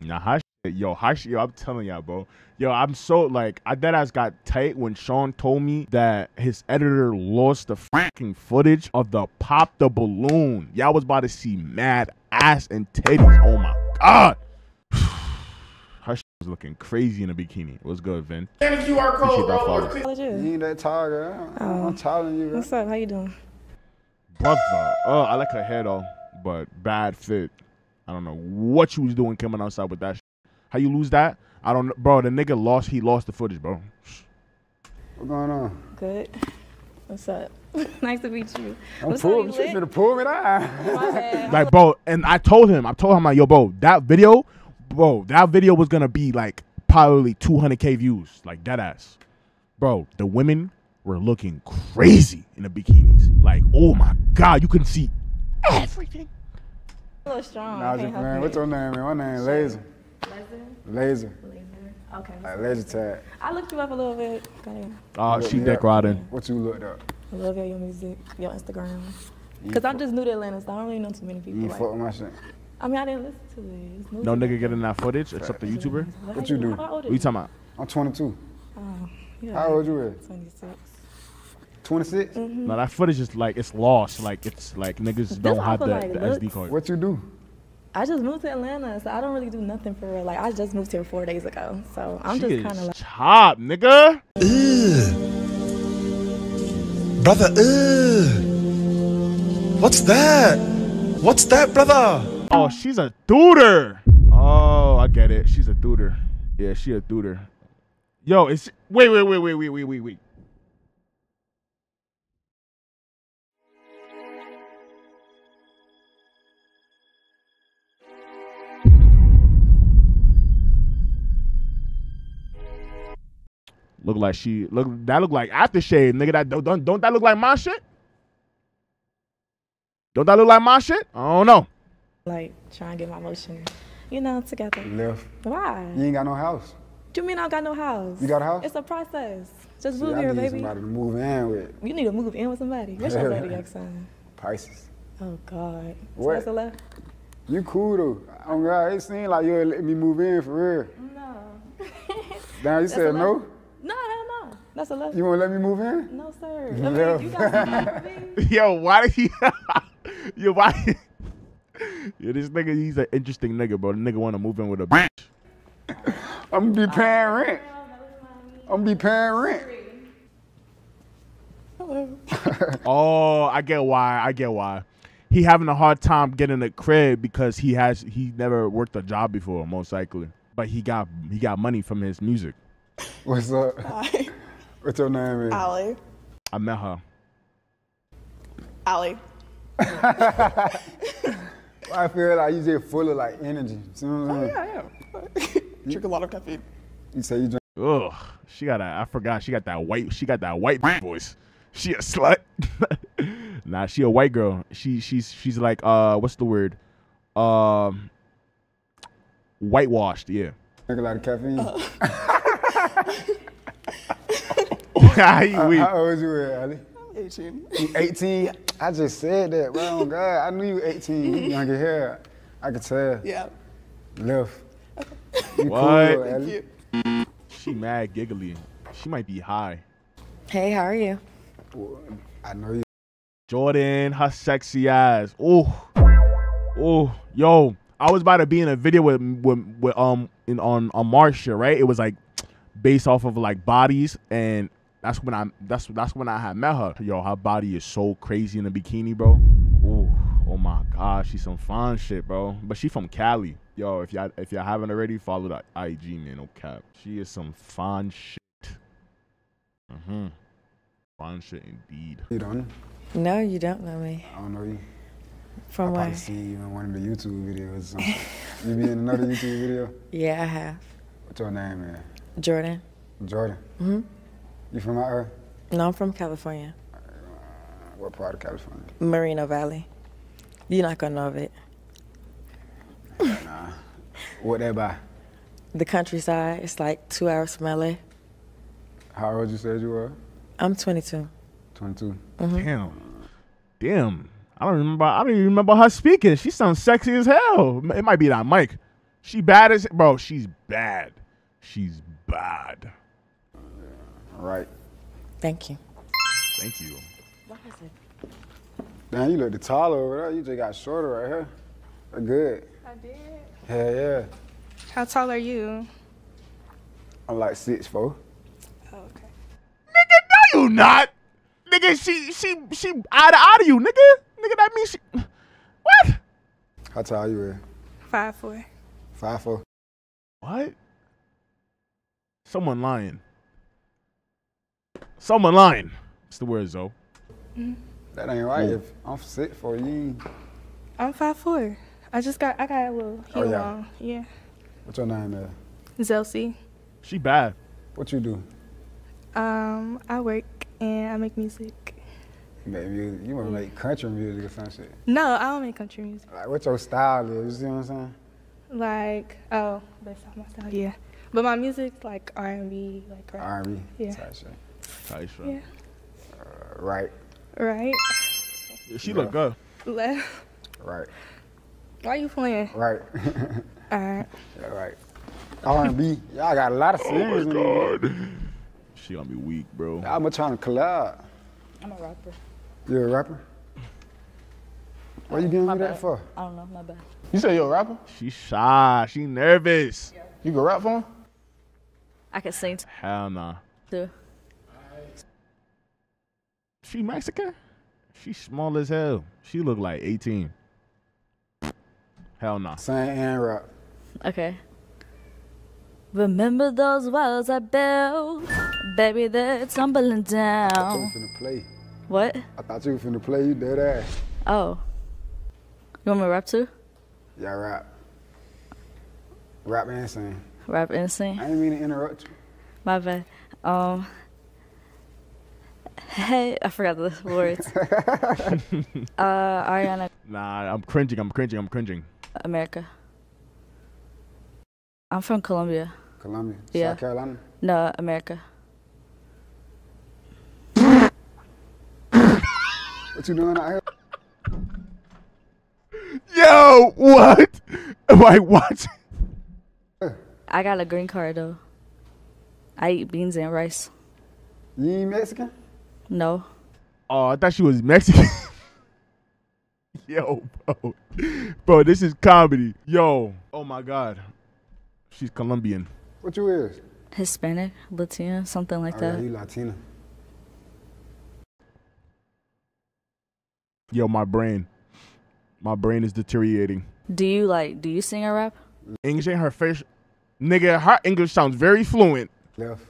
Nah, her shit, yo, her shit, yo, I'm telling y'all, bro. Yo, I'm so like, I that ass got tight when Sean told me that his editor lost the fucking footage of the pop the balloon. Y'all was about to see mad ass and titties. Oh my god. [SIGHS] Her shit was looking crazy in a bikini. It was good, Vin. Scan the QR Appreciate code, that oh, bro. follow. or click- How old You you? ain't that tall, girl. I'm, I'm taller than you, girl. What's up? How you doing? Brother, oh, I like her hair though, but bad fit. I don't know what you was doing coming outside with that. Shit. How you lose that? I don't know, bro. The nigga lost. He lost the footage, bro. What's going on? Good. What's up? [LAUGHS] nice to meet you. Don't What's pull up, me. you You lit? finna pull me down. Like, bro, and I told him, I told him, like, yo, bro, that video, bro, that video was gonna be like probably 200k views, like dead ass, bro. The women were looking crazy in the bikinis, like, oh my god, you couldn't see everything. a little strong. Nah, I just, man, what's your name, man? My name is Laser. Laser. Laser. Okay. Like laser tag. I looked you up a little bit. Ah, okay. Oh, she Yeah. dick riding. What you looked up? I love your music, your Instagram. Cause I'm just new to Atlanta, so I don't really know too many people. ain't Like, fuck with my shit. I mean, I didn't listen to it. It's No nigga getting that footage except the YouTuber. What you do? How old What are you talking about? I'm 22. Oh, yeah. How old you is? 26. 26? Mm-hmm. No, that footage is like it's lost. Like it's like niggas don't have of, the, like, the. SD card. What you do? I just moved to Atlanta, so I don't really do nothing for real. Like, I just moved here four days ago, so I'm She just kind of like. chop, nigga. Brother, ugh. What's that? What's that, brother? Oh, she's a tutor. Oh, I get it. She's a tutor. Yeah, she a tutor. Yo, it's wait, wait, wait, wait, wait, wait, wait, wait. Look like she look that look like aftershave, nigga. That don't, don't that look like my shit? Don't that look like my shit? I don't know. Like trying to get my emotion, you know, together. Left. Why? You ain't got no house. Do you mean I got no house? You got a house? It's a process. Just See, move I here, need baby. somebody to move in with. You need to move in with somebody. What's your zodiac sign? [LAUGHS] Pisces. Oh God. So What? what's the left? You cool though. Oh God, it seemed like you would let me move in for real. No. [LAUGHS] Now you said a no. No, hell no. That's a left. You won't let me move in? No, sir. You [LAUGHS] I mean, you got something for me? Yo, why did he? Yo, why? [LAUGHS] Yo, this nigga, he's an interesting nigga, bro. The nigga want to move in with a bitch. I'm gonna be paying rent. I'm gonna be paying rent. Hello. [LAUGHS] Oh, I get why. I get why. He having a hard time getting a crib because he has he never worked a job before, most likely. But he got he got money from his music. What's up? Hi, What's your name? Is? Allie. I met her. Allie. [LAUGHS] I feel like you just full of like energy. See what I'm Oh, saying? yeah, yeah. [LAUGHS] Drink a lot of caffeine. You say you drink. Ugh, she got a. I forgot. She got that white. She got that white [LAUGHS] voice. She a slut. [LAUGHS] nah, she a white girl. She she's she's like uh, what's the word? Um, whitewashed. Yeah. Drink a lot of caffeine. You weak. How old you were, Ali? 18. You 18? I just said that, bro. Oh, [LAUGHS] God, I knew you were 18. You [LAUGHS] younger hair. I could tell. Yeah. Left. You What? cool, Thank you. She mad giggly. She might be high. Hey, how are you? I know you. Jordan, her sexy ass. Oh, oh, yo. I was about to be in a video with with, with um in on on Marsha, right? It was like based off of like bodies, and that's when I that's that's when I had met her. Yo, her body is so crazy in a bikini, bro. Ooh, oh my god, she's some fine shit, bro. But she from Cali. Yo, if y'all if y'all haven't already, follow that IG man, no cap. She is some fine shit. Mm-hmm. Fine shit indeed. You don't know? No, you don't know me. I don't know you. From I where? probably seen you in one of the YouTube videos you be in another [LAUGHS] YouTube video? Yeah, I have. What's your name, man? Jordan. Jordan. hmm You from out here? No, I'm from California. What part of California? Moreno Valley. You're not gonna know of it. nah. What that by? The countryside. It's like two hours from LA. How old you said you were? I'm 22. 22. Mm-hmm. Damn. Damn. I don't remember. I don't even remember her speaking. She sounds sexy as hell. It might be that mic. She bad as bro. She's bad. She's bad. All right. Thank you. Thank you. Damn, you look the taller over there. You just got shorter right here. That's good. I did. Hell yeah. How tall are you? I'm like six four. Oh, okay. Nigga, no, you not. Nigga, she she she eye to eye to you, nigga. Nigga, that means she. What? How tall are you is? Five four. Five four. What? Someone lying. Someone lying. What's the word, Zoe? That ain't right. Ooh. If I'm six four, you. I'm five four. I just got I got a little Oh, heel yeah. on. Yeah. What's your name, man? Zelsi. She bad. What you do? Um, I work and I make music. You make music. You wanna make country music or some shit. No, I don't make country music. Like what your style is? You see what I'm saying? Like oh, based off my style, yeah. But my music's like R and B, like rap. R&B Yeah. type shit. Tight shit. Yeah. Uh, right. Right. She look good. Left. Right. Why you playing? Right. [LAUGHS] Alright. yeah, right. R&B. Y'all got a lot of singers in there. She gonna be weak, bro. Y'all been trying to collab. I'm a rapper. You're a rapper? What you giving My me that for? I don't know. My bad. You say you're a rapper? She shy. She nervous. You can rap for him? I can sing Hell nah. too. She Mexican? She small as hell. She look like 18. Hell no. Sing and rap. Okay. Remember those walls I built? Baby, they're tumbling down. I thought you down. finna play. What? I thought you was finna play. You dead ass. Oh. You want me to rap too? Yeah, rap. Rap and sing. Rap and sing? I didn't mean to interrupt you. My bad. Um. Hey, I forgot the [LAUGHS] words. uh, Ariana, Nah, I'm cringing. I'm cringing. I'm cringing. America. I'm from Colombia. Colombia. Yeah. South Carolina. No, America. What you doing out here? Yo, what? Am I what? I got a green card though. I eat beans and rice. You ain't Mexican? No. Oh, I thought she was Mexican. [LAUGHS] Yo, bro. Bro, this is comedy. Yo. Oh my God. She's Colombian. What you is? Hispanic, Latina, something like Oh, yeah, that. you Latina. Yo, my brain. My brain is deteriorating. Do you like? Do you sing or rap? English ain't her first. Nigga, her English sounds very fluent. Left.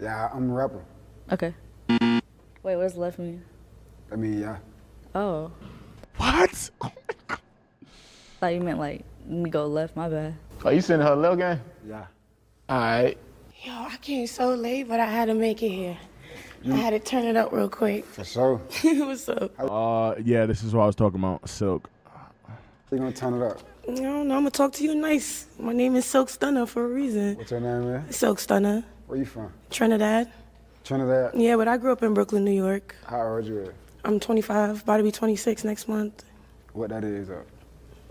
Yeah, I'm a rapper. Okay. Wait, what does left mean? I mean, yeah. Oh. What? Thought you meant like me go left. My bad. Oh, you sending her a left game? Yeah. All right. Yo, I came so late, but I had to make it here. I had to turn it up real quick. For sure. [LAUGHS] What's up? Uh, yeah, this is what I was talking about. Silk. So You gonna turn it up? No, no, I'm gonna talk to you nice. My name is Silk Stunner for a reason. What's your name, man? Silk Stunner, Where you from? Trinidad. Trinidad. Yeah, but I grew up in Brooklyn, New York. How old you is? I'm 25, about to be 26 next month. What that is up?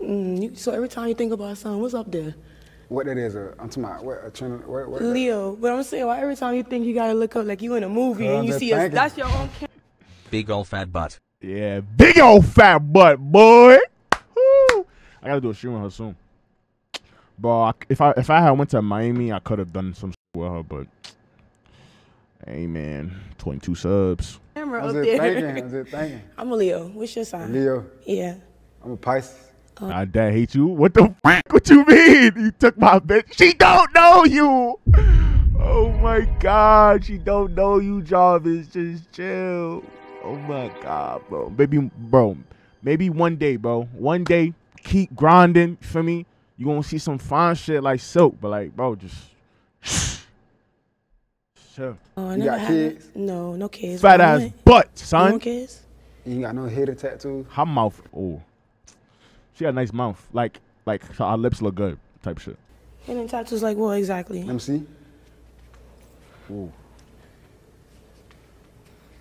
Mm, you, so every time you think about something, what's up there? What that is up? I'm talking about what? A Trinidad. What? what Leo. But I'm saying, why every time you think you gotta look up like you in a movie and you see I'm us, that's your own camera. Big old fat butt. Yeah, big old fat butt, boy. Woo. I gotta do a stream with her soon. Bro, if I if I had went to Miami, I could have done some with her, but hey, man, twenty two subs. camera I'm up there. thinking. I'm just thinking. [LAUGHS] I'm a Leo. What's your sign? Leo. Yeah. I'm a Pisces. Uh. My dad hate you. What the f- What you mean? You took my bitch. She don't know you. Oh my God, she don't know you, Jarvis. Just chill. Oh my God, bro. Baby, bro. Maybe one day, bro. One day, keep grinding for me. You gonna see some fine shit like Silk, but like, bro, just chill. Oh, I You never got had- kids? No, no kids. Fat ass want- butt, son. want kids? You ain't got no head tattoos. Her mouth, oh, she got a nice mouth. Like, like her lips look good, type shit. Hidden tattoos like what exactly? Let me see. Ooh.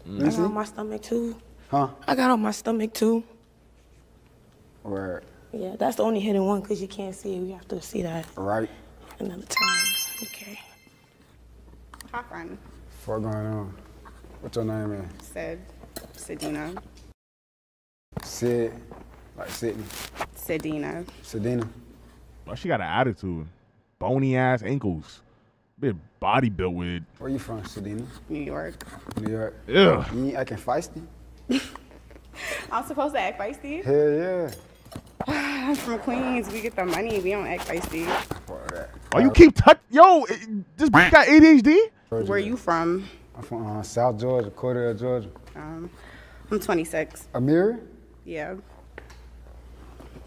Let I got on my stomach too. Huh? I got on my stomach too. Word. Yeah, that's the only hidden one because you can't see it. We have to see that Right. another time. Okay. Hi. What going on? What's your name, man? Sid. Sedina. Sid. Like Sydney. Sedina. Sedina. Bro, she got an attitude. Bony ass ankles. Bit body built with. Where you from, Sedina? New York. New York. Yeah. You ain't acting feisty? [LAUGHS] I'm supposed to act feisty. Hell yeah. [SIGHS] I'm from Queens. We get the money. We don't act feisty. Fuck that. Oh, you keep touch. Yo, eh, this bitch got ADHD. Where are you from? I'm from uh, South Georgia, Cordele, Georgia. Um, I'm 26. Amiri? Yeah.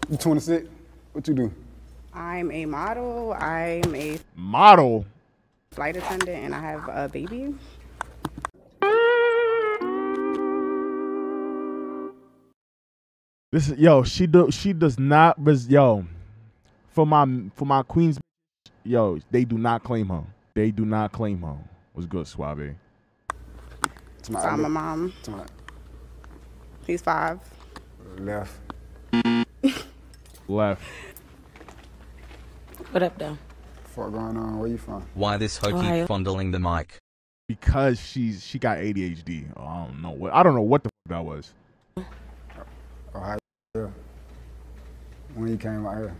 You 26? What you do? I'm a model. I'm a Model. flight attendant, and I have a baby. This is yo. She do. She does not. Res, yo, for my for my queens. Yo, they do not claim her. They do not claim her. What's good, Suave? So I'm a mom. To my He's five. left. Left. What up, though? Fuck going on? Where you from? Why this hoe Ohio. keep fondling the mic? Because she's she got ADHD. Oh, I don't know what. I don't know what the f- that was. Ohio. Yeah. When you came out here?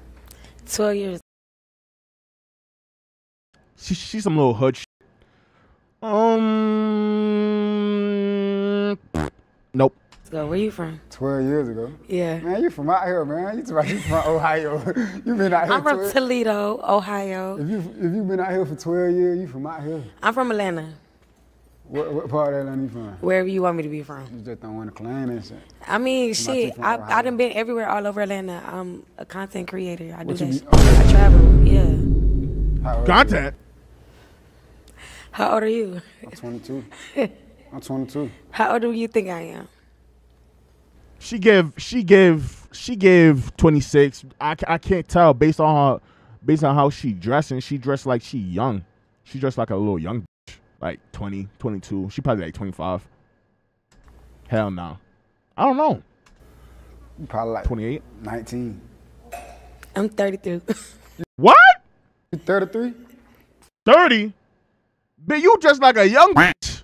12 years. She she's some little hood. Shit. Um. Nope. ago. Where you from? 12 years ago. Yeah. Man, you from out here, man. You talking- you from Ohio. [LAUGHS] you been out here. I'm from 12 Toledo, Ohio. If you if you been out here for 12 years, you from out here. I'm from Atlanta. What, what part of Atlanta you from? Wherever you want me to be from. You just don't want to claim that shit. I mean, You might shit. I Ohio. I done been everywhere, all over Atlanta. I'm a content creator. I do What you that. be- shit. I travel. Yeah. How old Content. How old are you? I'm 22. I'm 22. How old do you think I am? She gave. she gave. she gave 26. I, I can't tell based on her based on how she dressing. She dressed like she young. She dressed like a little young bitch. Like 20, 22. She probably like 25. Hell no. I don't know. You probably like 28. 19. I'm 33. [LAUGHS] What? You 33? 30? But you dressed like a young bitch.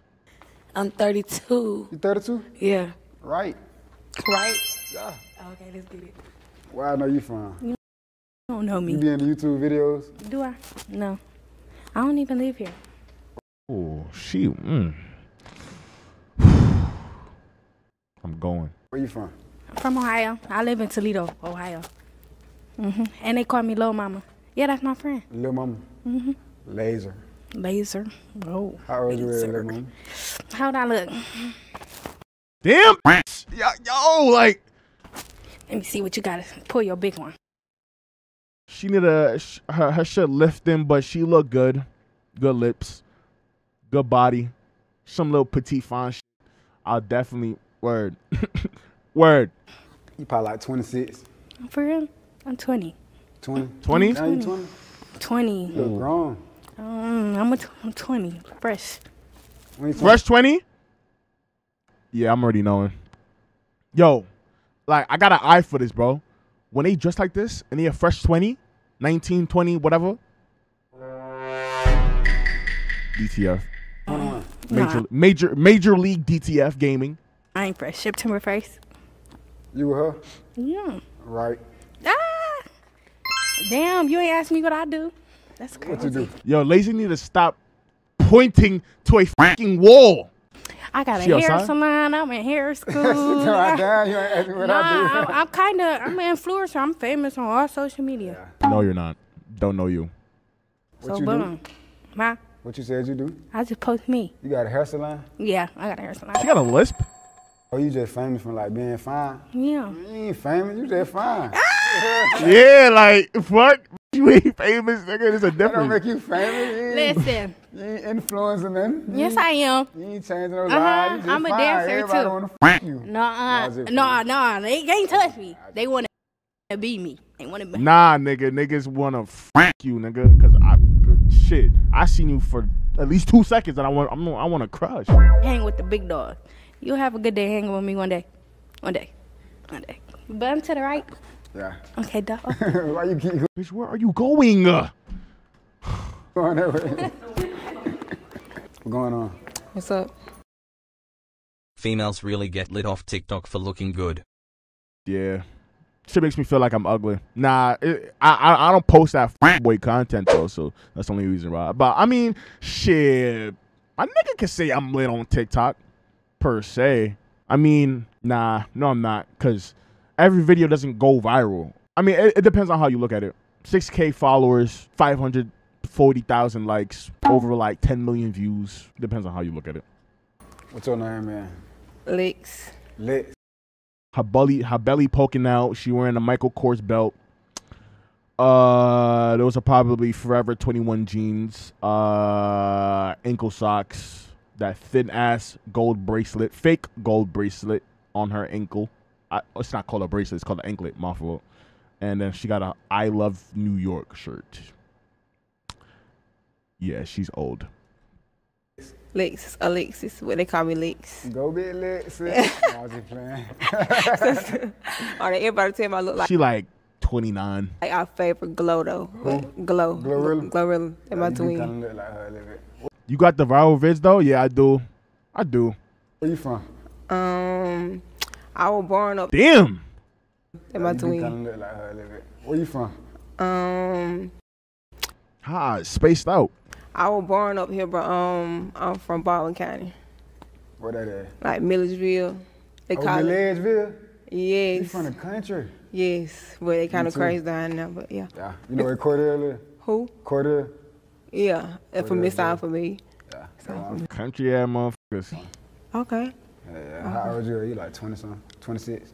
I'm 32. You 32? Yeah. Right. Right? Yeah. Okay, let's get it. Where I know you from? You don't know me. You be in the YouTube videos? Do I? No. I don't even live here. Oh, she. Mm. [SIGHS] I'm going. Where you from? I'm from Ohio. I live in Toledo, Ohio. hmm And they call me Lil Mama. Yeah, that's my friend. Lil Mama? Mm-hmm. Lazer. Lazer. Oh. How old you is, Lazer. Lil Mama? How'd I look? Damn. Yo, yo, like Let me see what you got. Pull your big one. she need a her her shit lifting, but she look good. Good lips, good body, some little petite fine. Shit. I'll definitely word, [LAUGHS] word. You probably like 26, For real? I'm 20. 20. 20? Now you 20? 20. You look grown. Um, I'm, a t- I'm 20. Fresh. 20? Fresh twenty. Yeah, I'm already knowing. Yo, like I got an eye for this, bro. When they dress like this and they a fresh 20, 19, 20, whatever. DTF. Major, Nah. major, major league DTF gaming. I ain't fresh. September 1st. You with her? Yeah. Right. Ah! Damn, you ain't asked me what I do. That's crazy. What you do? Yo, Lazy need to stop pointing to a fucking wall. I got a She hair outside? salon. I'm in hair [LAUGHS] school. She tell you ain't ask me I do." nah, I'm, I'm kind of. I'm an influencer. I'm famous on all social media. No, you're not. Don't know you. What so you boom. do? Ma, What you said you do? I just post me. You got a hair salon? Yeah, I got a hair salon. She got a lisp. Oh, you just famous from like being fine? Yeah. You ain't famous, you just fine. Ah! Yeah, like what? You ain't famous, nigga. There's a That don't make you famous. You Listen. you ain't influencing them. You Yes, I am. You ain't changing no Uh-huh. lives. I'm a fine. dancer, Everybody too. wanna f you. No, uh, it's just no, no, they can't touch me. They want to be me. They want to be. Nah, nigga, niggas wanna fuck you, nigga, cause I shit. I seen you for at least two seconds, and I want, I'm, I want to crush. Hang with the big dog. You'll have a good day hanging with me one day. One day. One day. Button to the right. Yeah. Okay, dog. [LAUGHS] Why you keep Bitch, where are you going? Going that way? [LAUGHS] What's going on? What's up? Females really get lit off TikTok for looking good. yeah, shit makes me feel like I'm ugly. Nah, it, I, I I don't post that f- boy content though, so that's the only reason why. But I mean, shit, my nigga can say I'm lit on TikTok, per se. I mean, nah, no, I'm not, cause every video doesn't go viral. I mean, it, it depends on how you look at it. 6K followers, 540,000 likes, over like 10 million views. Depends on how you look at it. What's your name, man? Licks. Licks. her belly her belly poking out. She wearing a Michael Kors belt. Uh, those are probably Forever 21 jeans. Uh, ankle socks. That thin ass gold bracelet, fake gold bracelet on her ankle. I, it's not called a bracelet. It's called an anklet. My fault. And then she got a I love New York shirt. Yeah, she's old. Licks. Alexis. What they call me Licks. Go big lit, sis. I was just playing. [LAUGHS] All right, everybody tell me I look like She like 29. like our favorite Glow though. Glow. Glorilla? Glorilla. And my you twin. look like her a little bit. You got the viral vids though? Yeah, I do. I do. Where you from? Um, I was born up Damn. in my you twin. kind of look like her a little bit. Where you from? Um, Ha, spaced out. I was born up here, but um, I'm from Baldwin County, Where that is? like Millersville They Oh, call it. Milledgeville? Yes. You from the country? Yes, but they kind of crazy down there, but yeah. Yeah. You know where Cordele is? Who? Cordele? Yeah, that's from this side for me. Yeah. Country ass motherfuckers. Okay. Yeah, yeah. How old you are? You like 20 something? 26?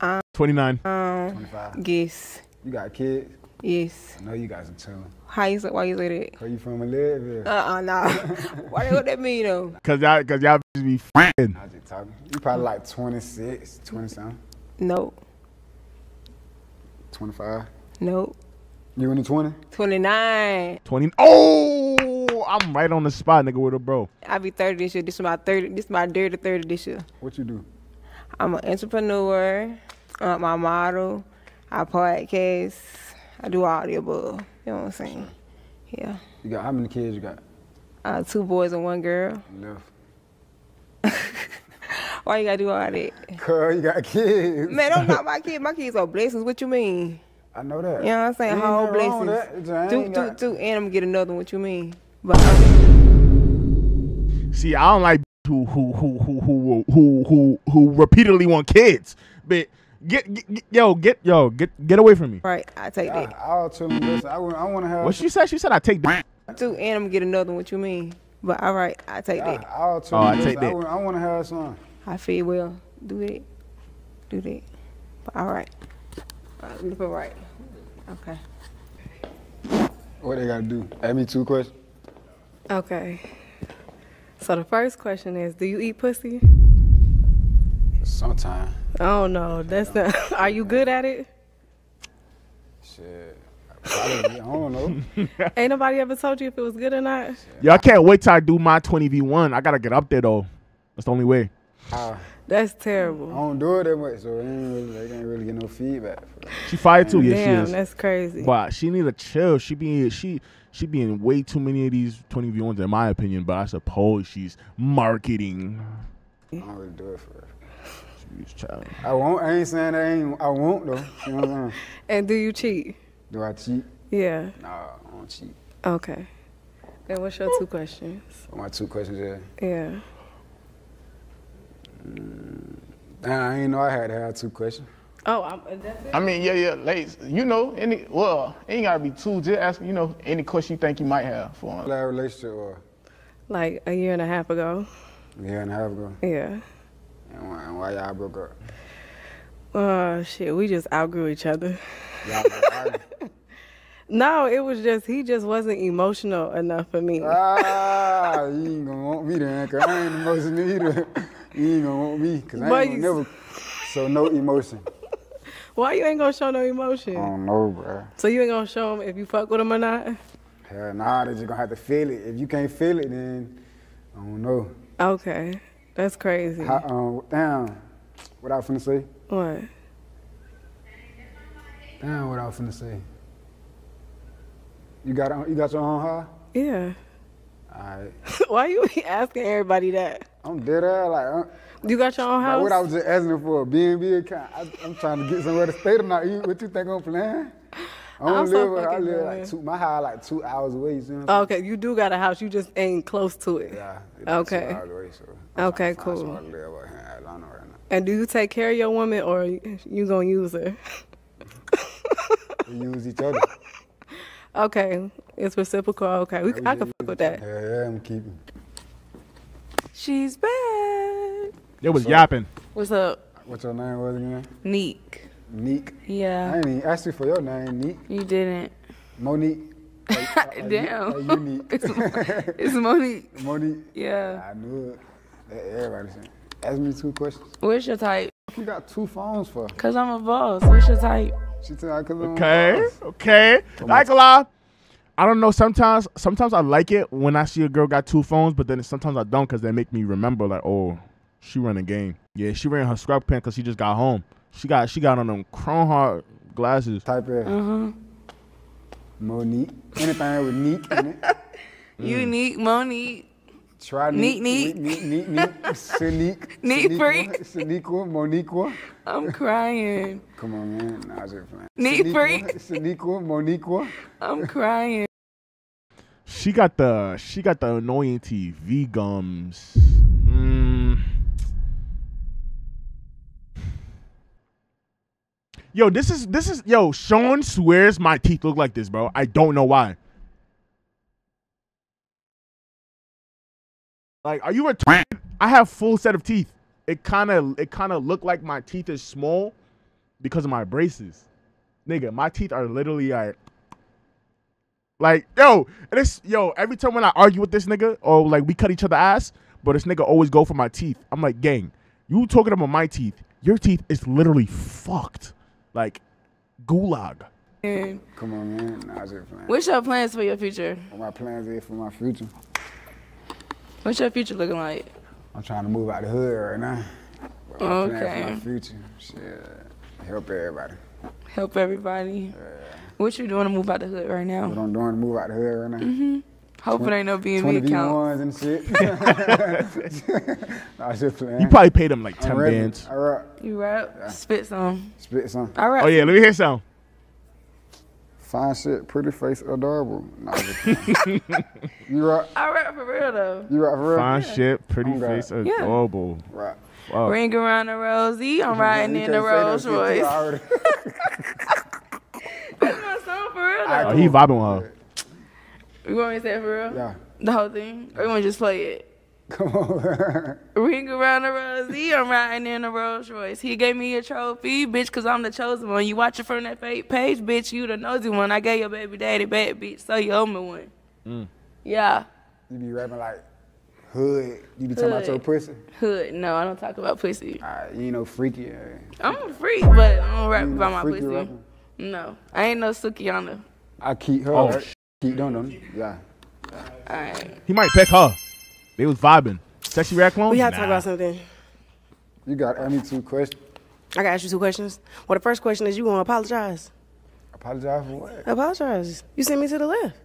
Um, 29. Um, 25? Yes. You got kids? Yes. I know you got some children. How you say? Why you say that? Cause you from Milledgeville. Uh uh nah. [LAUGHS] Why what that mean though? Cause y'all, cause y'all be f***ing. I just talking. You probably like 26, 20 something, Nope. 25. Nope. You in the 20? Twenty nine. 20. Oh, I'm right on the spot, nigga, with a bro. I be thirty this year. This is my thirty. This is my dirty thirty this year. What you do? I'm an entrepreneur. I'm my model. I podcast. I do all the above. You know what I'm saying? Yeah. You got how many kids you got? Uh, two boys and one girl. Left. [LAUGHS] Why you gotta do all that? Cause you got kids. Man, don't [LAUGHS] knock my kids. My kids are blessings. What you mean? I know that. You know what I'm saying? Ain't Whole nothing wrong with blessings. that. I Two, ain't two, got- and I'm gonna get another one. What you mean? But um, See, I don't like who who who who who who who who repeatedly want kids. But get, get, get- yo get yo get get away from me. right, I take I, that. I'll tell them, listen, I, want- I want to have. What she said? She said I take that. Two, and I'm gonna get another one. What you mean? But all right, I take I, that. I'll tell Oh, them, I listen, take that. I, want, I want to have some. I feel well. Do that. Do that. But all right. All right, look right. Okay. What they got to do? Ask me two questions. Okay. So the first question is, do you eat pussy? Sometime. I don't know. That's not. [LAUGHS] Are you good at it? Shit. Probably, I don't know. [LAUGHS] Ain't nobody ever told you if it was good or not. Yo, I can't wait till I do my 20v1. I gotta get up there though. That's the only way. I, That's terrible. I don't do it that much, so I ain't really, they can't really get no feedback. She fired too. Yeah, Damn, she is. that's crazy. But she need to chill. She be she she be in way too many of these 20v1s in my opinion. But I suppose she's marketing. I don't really do it for her. She's trying. I won't. I ain't saying I ain't. I won't though. You know what I'm saying? [LAUGHS] And do you cheat? Do I cheat? Yeah. Nah, I don't cheat. Okay. And what's your two questions? What my two questions is. Yeah. Mm, Damn, I ain't know I had to have two questions. Oh, I'm, that's it. I mean, yeah, yeah, ladies. You know, any well, ain't gotta be two. Just ask, you know, any question you think you might have for him. Last relationship or Like a year and a half ago. a year and a half ago. Yeah. And why, and why y'all broke up? Oh shit, we just outgrew each other. Y'all. [LAUGHS] No, it was just he just wasn't emotional enough for me. ah, you ain't gonna want me then, cause I ain't emotional either. [LAUGHS] You ain't gonna want me, cause I But ain't gonna you- never. So no emotion. Why you ain't gonna show no emotion? I don't know, bruh. So you ain't gonna show him if you fuck with him or not? Hell nah, they just gonna have to feel it. If you can't feel it, then I don't know. Okay, that's crazy. How, um, damn, what I was finna say? What? Damn, what I was finna say? You got you got your own high? Yeah. Alright. [LAUGHS] Why you be asking everybody that? I'm dead ass like. Uh, You got your own like house? what I was just asking for a B&B account. I, I'm trying to get somewhere to stay tonight. You, what you think I'm playing? I don't I'm so live. where I live like two. My house like two hours away. You see what I'm okay, you do got a house. You just ain't close to it. Yeah. it's Okay. Two hours away, so Okay, trying to find cool. somewhere live here in Atlanta right now. And do you take care of your woman or you gonna use her? We use each other. [LAUGHS] Okay, it's reciprocal. Okay, we, I can fuck with that. Yeah, yeah, I'm keeping. She's back. It was yapping. What's up? What's your name was again? Neek. Neek. Yeah. I Yeah. ain't even asked you for your name, Neek. You didn't. Monique. [LAUGHS] Damn. Are you Neek? [LAUGHS] It's, [LAUGHS] it's Monique. Monique. Yeah. I knew it. That Everybody saying. Ask me two questions. What's your type? You got two phones for. Cause I'm a boss. What's your type? She tell me 'cause I'm Okay, boss. okay. Like a lie. I don't know. Sometimes, sometimes I like it when I see a girl got two phones, but then sometimes I don't because they make me remember like, oh, she run a game. Yeah, she ran her scrub pants because she just got home. She got she got on them chrome heart glasses. Type in Uh-huh. Monique. Anything with Neek in it. [LAUGHS] Unique, Monique. Try Neek, Neek. neek. Neek, neek, neek. Sanique. Neek Saniqua, [LAUGHS] freak. Saniqua, Moniqua. I'm crying. Come on, man. Nah, I was just playing. Neek Saniqua, freak. Saniqua, Moniqua. I'm crying. She got the she got the annoying TV gums. Yo, this is this is yo. Sean swears my teeth look like this, bro. I don't know why. Like, are you a retarded? I have full set of teeth. It kind of it kind of look like my teeth is small because of my braces. Nigga, my teeth are literally like like yo, and it's yo, every time when I argue with this nigga or like we cut each other ass, but this nigga always go for my teeth. I'm like, gang, you talking about my teeth. Your teeth is literally fucked. Like gulag. Come on, man. Nah, I was just playing. What's your plans for your future? What my plans is for my future? What's your future looking like? I'm trying to move out the hood right now. But my plan Okay. for my future, shit, help everybody. Help everybody. What you doing to move out the hood right now? What I'm doing to move out the hood right now. Mhm. Hope it ain't no B&B 20 account. V1s and shit. [LAUGHS] nah, I just playing. You probably paid him like 10 bands. I rap. You rap? Spit some. Spit some. I rap. Oh yeah, let me hear some. Fine shit, pretty face, adorable. Nah, I was just playing. [LAUGHS] you rap? I rap for real though. You rap for real? Fine shit, pretty Oh, God. face, Yeah. adorable. Right. Fuck. Ring around the rosy, I'm riding in the can't say that Rolls Royce. [LAUGHS] That's my song for real though. Oh, he vibing with her. You want me to say it for real? Yeah. The whole thing? Or you want to just play it? Come on. [LAUGHS] Ring around the rosy, I'm riding in the Rolls Royce. He gave me a trophy, bitch, cause I'm the chosen one. You watch it from that fake page, bitch, you the nosy one. I gave your baby daddy bad bitch, so you owe me one. Mm. Yeah. You be rapping like hood. You be talking about your Hood. pussy. Hood. No, I don't talk about pussy. Alright, you ain't no freaky. I'm a freak, but I don't rap about a my pussy. rapper? No, I ain't no Sukihana. I keep her. Oh, right? Sh- keep doing them. Yeah. Alright. He might pick her. They was vibing. Sexyy Red clone? We have to Nah. talk about something. You got ask me two questions. I got to ask you two questions. Well, the first question is you gonna apologize. Apologize for what? Apologize. You sent me to the left.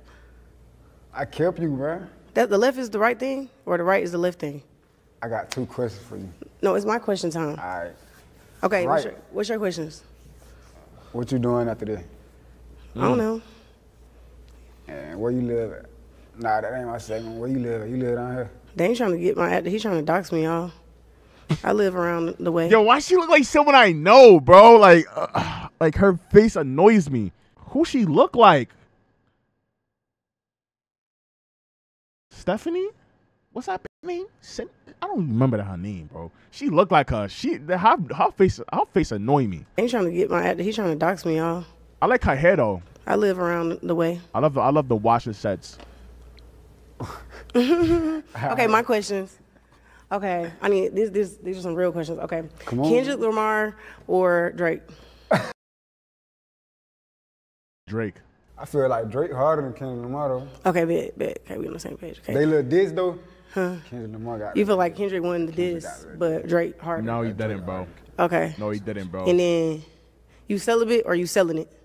I kept you, bro. That the left is the right thing, or the right is the left thing. I got two questions for you. No, it's my question time. Alright. Okay, what's, Right. your, what's your questions? What you doing after this? I don't know. And where you live at? Nah, that ain't my segment. Where you live at? You live down here? They ain't trying to get my. He's trying to dox me, y'all. I live around the way. Yo, why she look like someone I know, bro? Like, uh, [SIGHS] like her face annoys me. Who she look like? Stephanie? What's that name? Cyn- I don't remember her name, bro. She looked like her. She the- her, her face her face annoy me. They ain't trying to get my. He's trying to dox me, y'all. I like her hair though. I live around the way. I love the I love the washer sets. [LAUGHS] okay, my questions. Okay, I need this. This these are some real questions. Okay, Come on. Kendrick Lamar or Drake? Drake. I feel like Drake harder than Kendrick Lamar though. Okay, bet, bet. Okay, we on the same page. Okay. They little diss though. Huh? Kendrick Lamar got You feel like Kendrick won the diss, but Drake harder. No, he didn't, bro. Okay. No, he didn't, bro. And then you celibate or you selling it?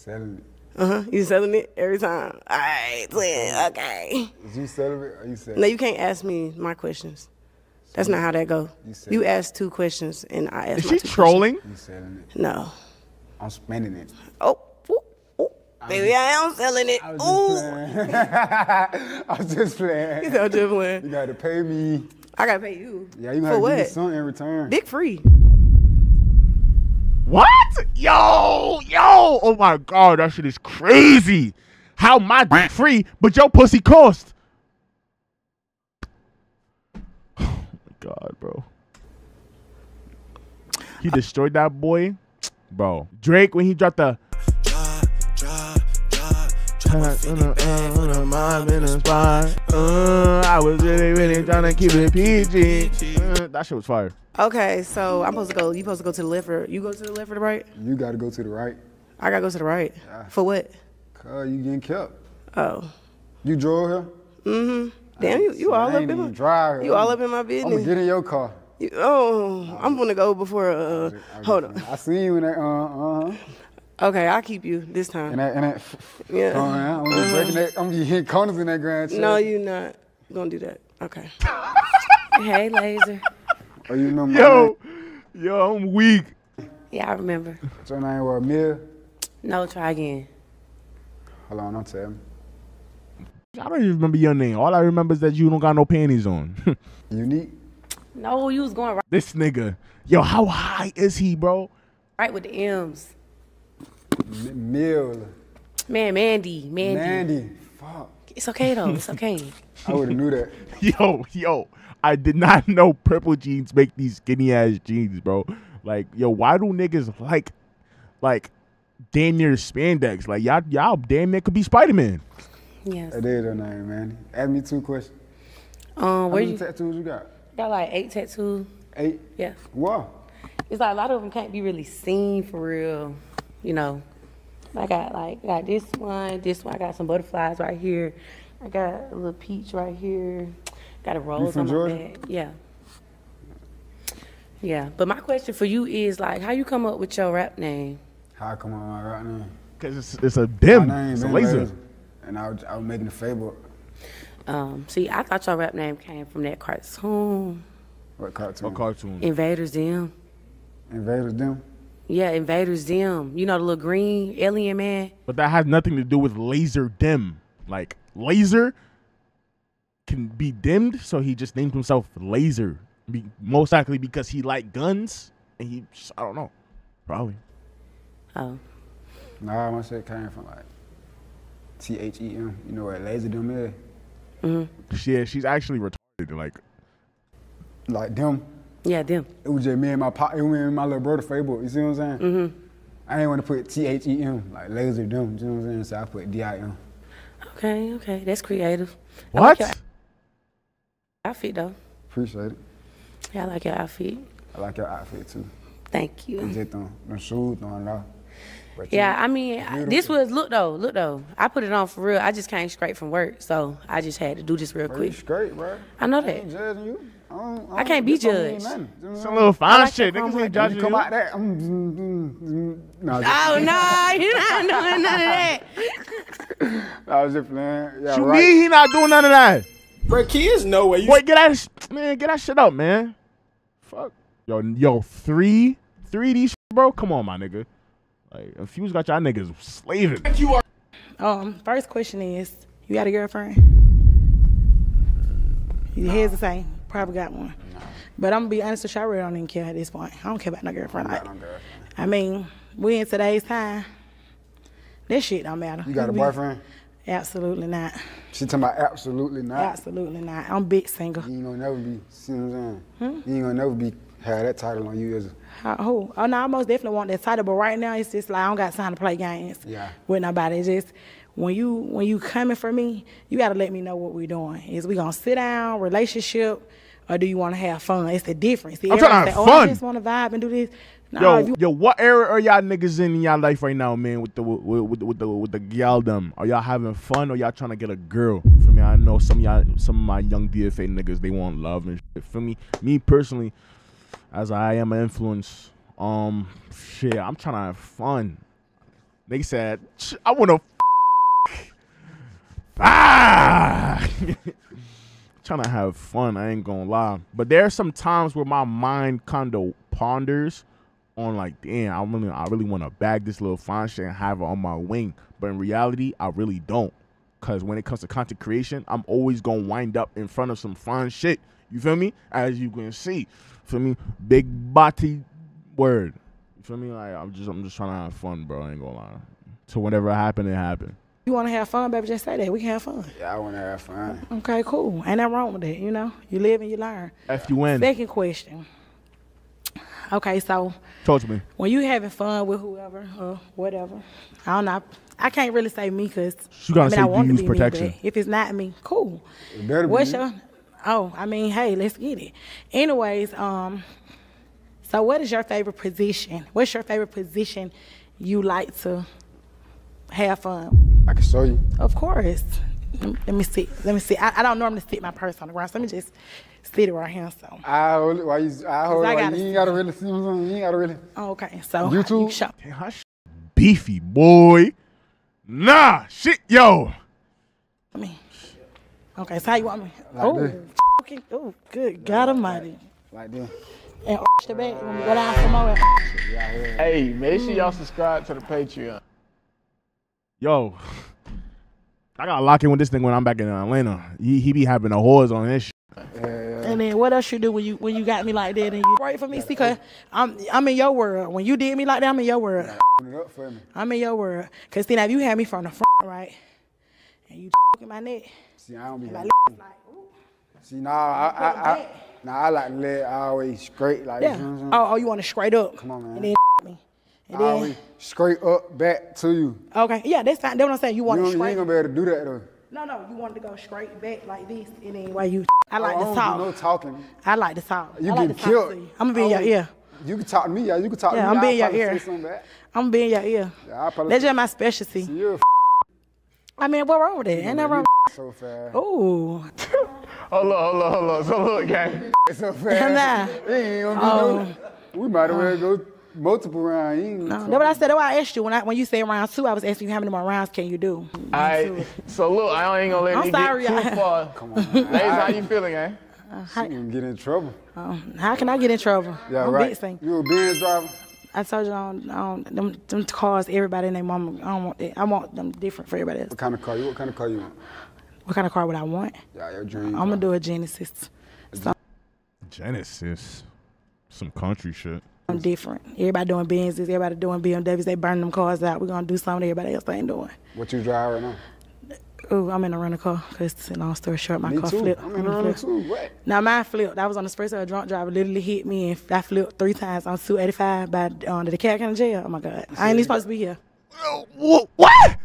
Selling it. Uh huh. You selling it every time. All right, twin. Okay. Is you celibate or you celibate? No, you can't ask me my questions. That's not how that go. You said You it. asked two questions and I asked. Is my she two trolling? You selling it. No. I'm spending it. Oh, ooh, ooh. baby, I am selling it. I was Ooh. just playing. [LAUGHS] I was just playing. [LAUGHS] You know, just playing. You gotta pay me. I gotta pay you. Yeah, you gotta give me something in return. Big free. What? Yo, yo! Oh my god, that shit is crazy. How my dick free, but your pussy cost? [SIGHS] Oh my god, bro. He destroyed that boy, bro. Drake when he dropped the. Uh, I was really, really trying to keep it PG. Uh, that shit was fire. Okay, so I'm supposed to go. You supposed to go to the left or you go to the left or the right? You gotta go to the right. I gotta go to the right. For what? Cause you getting kept. Oh. You drove here? Mm-hmm. Damn, you, you I all up in my even drive. you all up in my business. I'm gonna get in your car. You- oh, I'm gonna go before. Uh, hold on. I see you in that. Uh, uh-huh. Okay, I'll keep you this time. And that, and that. Yeah. Oh, I'm gonna be breaking that. I'm gonna be hitting corners in that grand. No, you're not gonna do that. Okay. hey, Lazer. Oh, you know my Yo, yo, I'm weak. Yeah, I remember. name? What's your name? What, Mill? No, try again. Hold on, don't tell me. I don't even remember your name. All I remember is that you don't got no panties on. [LAUGHS] Unique? No, you was going right. this nigga. Yo, how high is he, bro? Right with the M's. M- Mill. Man, Mandy, Mandy. Mandy. Fuck. It's okay though. It's okay. [LAUGHS] I would have knew that. [LAUGHS] Yo, yo, I did not know purple jeans make these skinny ass jeans, bro. Like, yo, why do niggas like, like, damn near spandex? Like, y'all, y'all damn near could be Spider Man. Yes. I did her name, Mandy. Ask me two questions. Um, How where many you tattoos you got? got like eight tattoos? Eight. Yeah. Wow. It's like a lot of them can't be really seen for real. You know, I got like I got this one, this one. I got some butterflies right here. I got a little peach right here. Got a rose from on my Georgia? back. Yeah. Yeah, but my question for you is like, how you come up with your rap name? How come on my right name? Cause it's, it's a dim, My name it's a been laser. And I was, I was making a fable. Um, see, I thought your rap name came from that cartoon, What cartoon? What cartoon? Invaders Dim. Invaders them. Yeah, Invaders Dim. You know the little green alien man. But that has nothing to do with Lazer Dim. Like, laser can be dimmed, so he just named himself Laser. Be, most likely because he liked guns, and he, just, I don't know, probably. Oh. Nah, my shit came from like T H E M. You know what Lazer Dim is? Mm-hmm. Yeah, she's actually retarded. Like, Like them. Yeah, them. It was just me and my pop, it was me and my little brother fable. You see what I'm saying? Mm-hmm. I didn't want to put T H E M like laser them. You know what I'm saying? So I put D I M. Okay, okay, that's creative. I what? like your outfit though. Appreciate it. Yeah, I like your outfit. I like your outfit too. Thank you. It's just them, them shoes throwing it off. But Yeah, you- I mean, I- this was look though, look though. I put it on for real. I just came straight from work, so I just had to do this real Bro, you quick. straight, bro. I know I that. ain't judging you. I, don't, I can't be this don't mean judged. nothing. You Some little fine like shit. Niggas ain't white. saying? judging You come you. out that. Mm, mm, mm, mm. No, Oh just- no, you're not doing none of that. [LAUGHS] I was just playing. Yeah, You right. mean he not doing none of that? Bro, kids know where you. Boy, get that, sh- man, get that shit up, man. Fuck. Yo, yo, three, three of these, sh- bro. Come on, my nigga. Like, Infuse got y'all niggas slaving. You are. Um, first question is, you got a girlfriend? Your head's the same. Probably got one. But I'm gonna be honest with you, I really don't even care at this point. I don't care about no girlfriend. I, Like, I mean, we in today's time. This shit don't matter. You got a boyfriend? Absolutely not. She talking about absolutely not. Absolutely not. I'm big single. You ain't gonna never be. See what I'm saying? Hmm? You ain't gonna never be have that title on you as a. How, who? Oh no, I most definitely want that title, but right now it's just like I don't got time to play games Yeah. with nobody. It's just when you when you coming for me, you gotta let me know what we're doing. Is we gonna sit down, relationship, or do you want to have fun? It's the difference. See, I'm trying to have say, Oh, I fun. just want to vibe and do this. No, Yo, yo, what era are y'all niggas in, in y'all life right now, man? With the with, with, with the with the gal them, are y'all having fun or y'all trying to get a girl? For me, I know some of y'all, some of my young DFA niggas, they want love and shit. For me, me personally, as I am an influence, um, shit, I'm trying to have fun. They said, I want to. [LAUGHS] Ah, [LAUGHS] trying to have fun. I ain't gonna lie, but there are some times where my mind kind of ponders on like, damn, I really, I really want to bag this little fine shit and have it on my wing. But in reality, I really don't, cause when it comes to content creation, I'm always gonna wind up in front of some fine shit. You feel me? As you can see, feel me? Big body word. You feel me? Like I'm just, I'm just trying to have fun, bro. I ain't gonna lie. So whatever happened, it happened. You want to have fun, baby, just say that. We can have fun. Yeah, I wanna have fun. Okay, cool. Ain't nothing wrong with that. You know, you live and you learn. F you in. Second question. Okay, so Talk to me. when you having fun with whoever or whatever, I don't know. I can't really say me because You gotta I mean, say I want you to use be protection. me. But if it's not me, cool. It better be What's me. your? Oh, I mean, hey, let's get it. Anyways, um, so what is your favorite position? What's your favorite position you like to have fun? I can show you. Of course. Let me- see. Let me see. I, I don't normally sit my purse on the ground, so let me just sit it right here. So. I hold it. Why you? I hold it. I gotta you ain't gotta really see what I'm saying. You ain't gotta really. Oh, okay. So YouTube? you show. Damn, her sh- beefy boy. Nah, shit, yo. Okay, so how you want me? Like oh, okay. Oh, good God Almighty. Like this. And the back. When we go down some more. Hey, make sure y'all subscribe to the Patreon. Yo, I gotta lock in with this thing when I'm back in Atlanta. He, he be having a whores on his shit. Yeah, yeah. And then what else you do when you when you got me like that and you right for me? See, cause I'm I'm in your world. When you did me like that, I'm in your world. Open it up for me. I'm in your world. Cause see now if you had me from the front, right, and you [LAUGHS] in my neck, See, I don't be like. [LAUGHS] like, ooh. See, nah, I, I, I, nah, I like to let it always straight, like, yeah. you know what I'm saying? Oh, oh, you want to straight up? Come on, man. And then I always then straight up back to you. okay, yeah, that's fine. That's what I'm saying. You You, want don't, to you ain't gonna be able to do that though. No, no, you want to go straight back like this, and then while you, I like I to don't talk. do no talking. I like to talk. You I like get killed. to you. I'm gonna be in your Oh, ear. You can talk to me, yeah. You can talk Yeah, to me. I'm I'll being your ear. Say something back. I'm gonna be in your ear. Yeah, That's just my specialty. See, you're a I mean, what wrong with it? Ain't nothing wrong. so fast. Ooh. Hold on, hold on, hold on. So look, gang. [LAUGHS] It's so fast. Nah. It ain't gonna be Oh. no. We might as well go multiple rounds. No, talking. that's what I said. That's why I asked you when I when you say round two. I was asking you how many more rounds can you do? Alright, so look, I ain't gonna let I'm you sorry, get I- too far. [LAUGHS] Come on, man. Lazy, how you feeling, gang? She gonna get in trouble. Oh, how can I get in trouble? Yeah, I'm right. big thing. You a Benz driver? I told you I don't, I don't them, them cars. Everybody and their mama. I don't want that. I want them different for everybody else. What kind of car? You what kind of car you want? What kind of car would I want? Yeah, your dream. I'm gonna do a Genesis. So Genesis. Some country shit. I'm different. Everybody doing Benzes. Everybody doing BMWs. They burn them cars out. We're gonna do something everybody else ain't doing. What you drive right now? Ooh, I'm in a rental car. Cause long story short, my Me car too. flipped. I'm in a rental too. What? Now mine flipped. I was on the first a drunk driver literally hit me and I flipped three times on 285 by um, the DeKalb County Jail. Oh my God, I ain't even supposed to be here. Wha- What?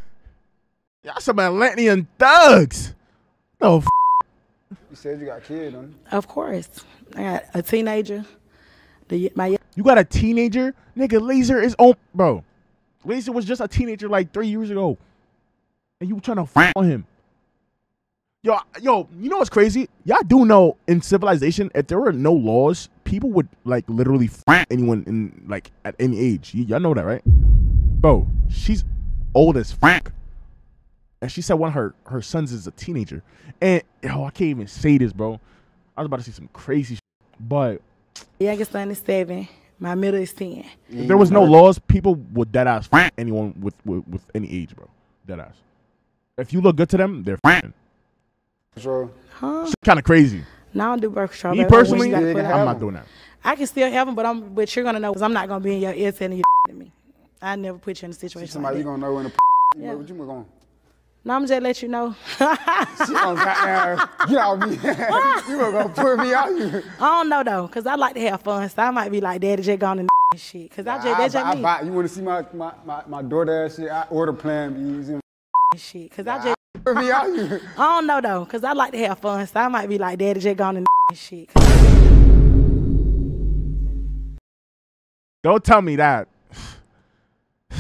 Y'all some Atlantean thugs. No, f- You said you got kids, don't? Of course, I got a teenager. The my you got a teenager, nigga. Lazer is on, bro. Lazer was just a teenager like three years ago, and you were trying to f- on him. Yo, yo, you know what's crazy? Y'all do know in civilization, if there were no laws, people would like literally f- anyone in like at any age. Y'all know that, right? Bro, she's old as fuck. And she said one of her her sons is a teenager. And yo, I can't even say this, bro. I was about to say some crazy shit. But youngest son is seven. My middle is ten. if there was no laws, people would dead ass f- anyone with, with with any age, bro. Dead ass. If you look good to them, they're f- Sure. Huh? kind of crazy. Now I don't do birth control. Me baby. Personally, you gotta I'm put not doing that. I can still have them, but I'm. But you're gonna know because I'm not gonna be in your ear telling you to me. I never put you in a situation Somebody like you that. gonna know when the Yeah. what you going? No, I'm just let you know. She gonna [LAUGHS] goddamn get off me. [LAUGHS] you gonna put me out you. I don't know though, cause I like to have fun, so I might be like, Daddy just gone [LAUGHS] and shit. Cause I just I, that's just I me. buy, you wanna see my my my, my DoorDash shit? I order plan B's and shit. Cause I just put me out you. I don't know though, cause I like to have fun, so I might be like, Daddy just gone and shit. Don't tell me that. [SIGHS]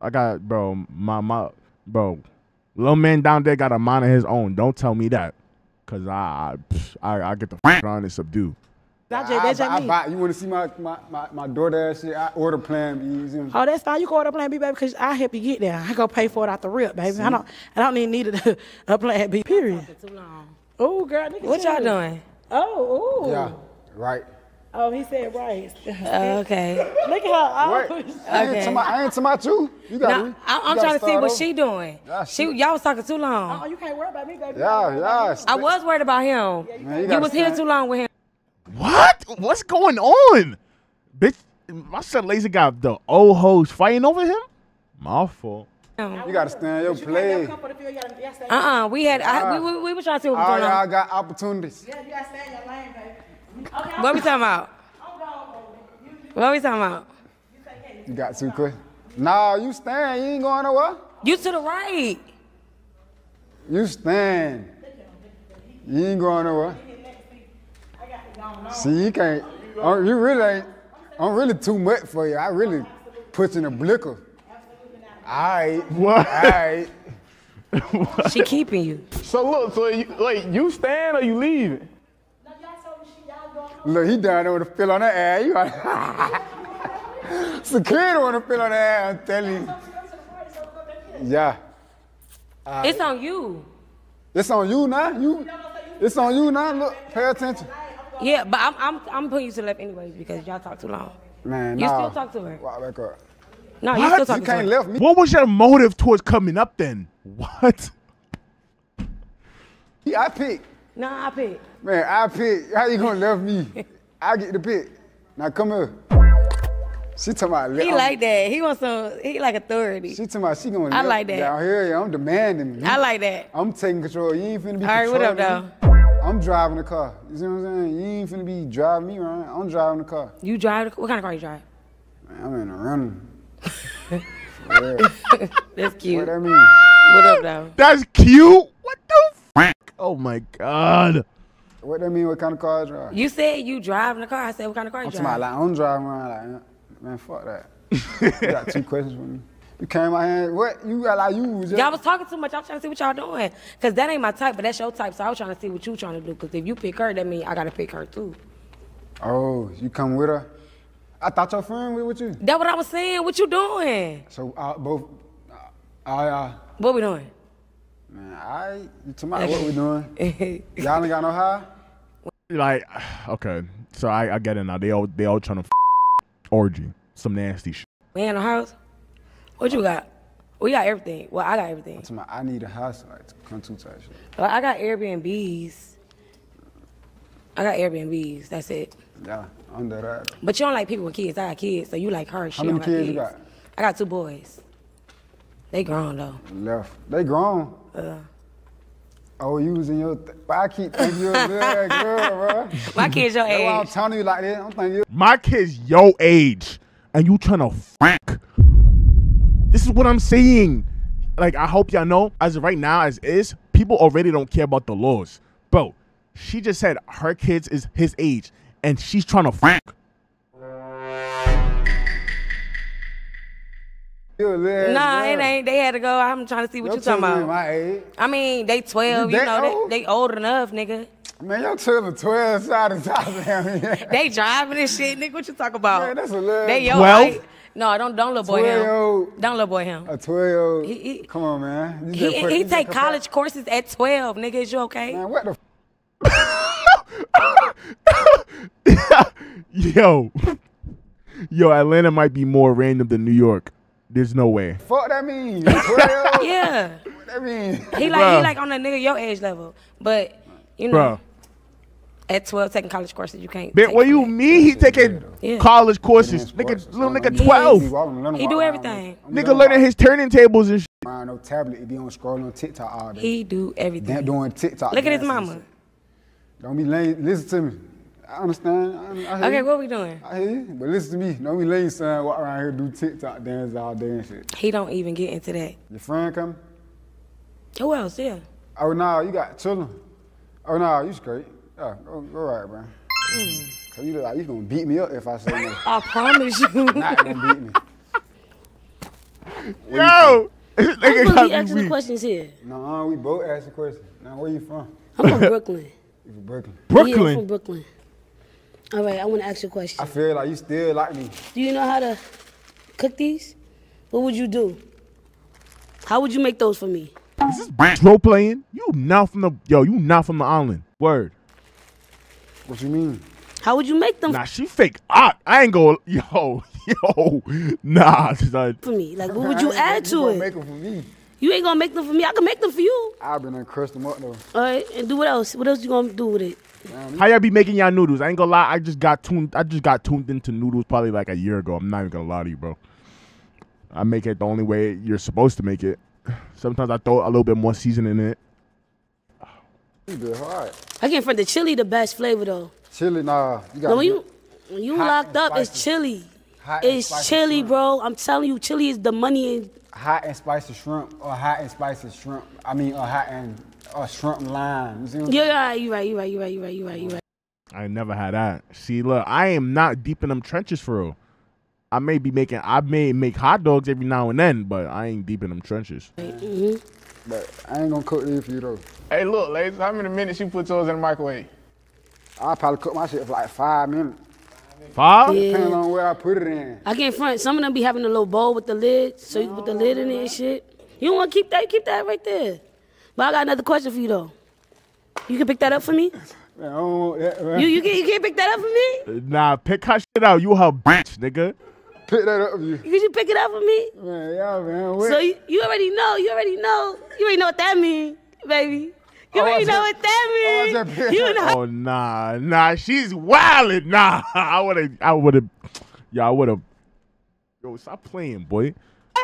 I got bro, my my bro, little man down there got a mind of his own. Don't tell me that, cause I I, I get the f- on and subdue. That just, I, that's buy, just I buy, you wanna see my my my, my DoorDash shit? I order plan B's and Oh, that's fine. You can order plan B, baby, because I help you get there. I go pay for it out the rip, baby. I don't. I don't even need a, a plan B. Period. Too long. Oh, girl, nigga, What y'all doing? Oh, ooh. Yeah, right. Oh, he said right. [LAUGHS] okay. Look at her. Oh, What? I ain't [LAUGHS] Okay. talking about, I ain't talking about you. You got Now, me. I, I'm You trying to see what over. she doing. Yeah, she, she- y'all was talking too long. Oh, you can't worry about me, baby. Yeah, yeah. I was worried about him. Man, you you gotta was here too long with him. What? What's going on, bitch? My son Lazy got the old hoes fighting over him. My fault. You gotta stand your play. Uh uh We had. I, we, we, we were trying to see what was All going y'all got opportunities. Yeah, you gotta stand your lane, baby. What we talking about? What we talking about? You got two quick. Nah, you stand. You ain't going nowhere. You to the right. You stand. You ain't going nowhere. See, you can't. oh, you really ain't. I'm really too much for you. I really put in a blicker. All right. What? All right. She keeping you. So look, so you, like you stand or you leaving? Look, he down there with a fill on the air. You got [LAUGHS] security want to fill on the air. I'm telling you. Yeah. All It's on you. It's on you now. You. It's on you now. Look, pay attention. Yeah, but I'm I'm I'm putting you to the left anyways because y'all talk too long. Man, You nah. still talk to her. Walk back up. No, you What? still You talking to can't her. left me. What was your motive towards coming up then? [LAUGHS] What? Yeah, I pick. No, I pick. Man, I pick. How you gonna love me? [LAUGHS] I get the pick. Now come here. She talking about. He I'm- like that. He wants some. He like authority. She talking about she gonna. I like that. Down here, yeah, I'm demanding. I like that. I'm taking control. You ain't finna be All right, what up, controlling me. I'm driving the car. You see what I'm saying? You ain't finna be driving me around. I'm driving the car. You drive? The, what kind of car you drive? Man, I'm in a running. [LAUGHS] That's cute. What that mean? What up, though? That's cute. What the fuck? Oh my god. What do that mean? What kind of car I drive? You said you driving the car. I said, what kind of car you I'm talking about drive? like I'm driving around like man, fuck that. you got two [LAUGHS] questions for me. You came my here, What you got like you? was just- Y'all was talking too much. I'm trying to see what y'all doing. Cause that ain't my type, but that's your type. So I was trying to see what you trying to do. Cause if you pick her, that means I gotta pick her too. Oh, you come with her? I thought your friend was with you. That what I was saying. What you doing? So uh, both. Uh, uh, What we doing? Man, I you talking what we doing? [LAUGHS] Y'all ain't got no high. Like, [SIGHS] okay, so I, I get it now. They all they all trying to f- orgy, some nasty shit. We in the house. What you got? We got everything. Well, I got everything. I'm I need a house like to come to type shit. Well, I got Airbnbs. I got Airbnbs. That's it. Yeah, under that. But you don't like people with kids. I got kids, so you like her. She How many don't like kids you got? I got two boys. They grown though. Left. They grown. Uh, Oh, you was in your. Th- but I keep thinking you're a good girl, bro. My kid's your That's why I'm telling you like that. I'm thinking you. My kid's your age, and you trying to fuck. This is what I'm saying. Like, I hope y'all know, as of right now, as is, people already don't care about the laws. Bro, she just said her kids is his age, and she's trying to fuck. You a little ass Nah, girl. it ain't. They had to go. I'm trying to see what Your you talking about. My age. I mean, they 12. You You, know, old? they, they old enough, nigga. Man, your children 12 side to top man. They driving this shit, nigga. What you talking about? Man, that's a little. They your 12? height. No, don't don't little boy 12 him. old. Don't little boy him. A 12. He- he- Come on, man. You He, put- he you take compare- college courses at 12, nigga. Is you okay? Man, what the [LAUGHS] Yo, yo, Atlanta might be more random than New York. There's no way. fuck that mean? 12? [LAUGHS] Yeah. What that mean? He like Bruh. he like on a nigga your age level, but you know, Bruh. at 12 taking college courses, you can't. Man, take what you that. mean? He taking Yeah. college courses. Sports, Nigga, so little nigga I'm- 12. I'm walking- let him He do everything. I'm Nigga letting learning his turning tables and shit. walk around no tablet. He be on scrolling on TikTok all day. He do Damn, everything. doing TikTok. Look at his mama. Don't be lame. Listen to me. I understand. I, I Okay, what we doing? I hear you. But listen to me. Don't be lame, son. Walk around here do TikTok dances all day and shit. He don't even get into that. Your friend coming? Who else? Yeah. Oh no, you got children. Oh no, you straight. Yeah, oh, go, go right, bro. Hmm. Cause you look like you gonna beat me up if I say no. [LAUGHS] I promise you. Not gonna beat me. [LAUGHS] Yo, this [LAUGHS] I'm gonna be asking me the questions here. No, we both asked the question. Now where you from? I'm from Brooklyn. You from Brooklyn. Yeah, I'm from Brooklyn. Brooklyn. All right, I want to ask you a question. I feel like you still like me. Do you know how to cook these? What would you do? How would you make those for me? Is this role playing? You not from the yo? You not from the island? Word. What you mean? How would you make them Nah, she fake. Ah, I ain't go. [LAUGHS] Yo, yo, nah, [LAUGHS] son. for me? Like, what [LAUGHS] would you add to gonna it? Make them for me. You ain't gonna make them for me. I can make them for you. I've been and crushed them up though. All right, and do what else? What else you gonna do with it? How y'all be making y'all noodles? I ain't gonna lie. I just got tuned. I just got tuned into noodles probably like a year ago. I'm not even gonna lie to you, bro. I make it the only way you're supposed to make it. Sometimes I throw a little bit more seasoning in it. You good hard. I can't front the chili the best flavor though. Chili, nah. You got No, when you when you locked and up, it's chili. hot It's chili, shrimp. bro. I'm telling you, chili is the money in Hot and spicy shrimp or hot and spicy shrimp. I mean, a hot and a shrimp lime. You see what Yeah, saying? yeah, you right, you right, you right, you right, you right, you right. I never had that. See, look, I am not deep in them trenches for real. I may be making, I may make hot dogs every now and then, but I ain't deep in them trenches. Mm-hmm. But I ain't gonna cook these for you though. Hey, look, ladies, how many minutes you put yours in the microwave? I'll probably cook my shit for like five minutes. Five? Yeah. Depending on where I put it in. I can't front. Some of them be having a little bowl with the lid, so you can put the lid in it and shit. You don't want to keep that? Keep that right there. But I got another question for you though. You can pick that up for me. Man, I don't want that, man. You you can you can't pick that up for me. Nah, pick her shit out. You her bitch, nigga. Pick that up for you. Could you pick it up for me? Man, yeah, man. What? So you, you already know. You already know. You already know what that mean, baby. You oh, already know what that Oh, means. You know. Oh nah, nah, she's wildin'. Nah, [LAUGHS] I would have, I would have, yeah, I would have. Yo, stop playing, boy.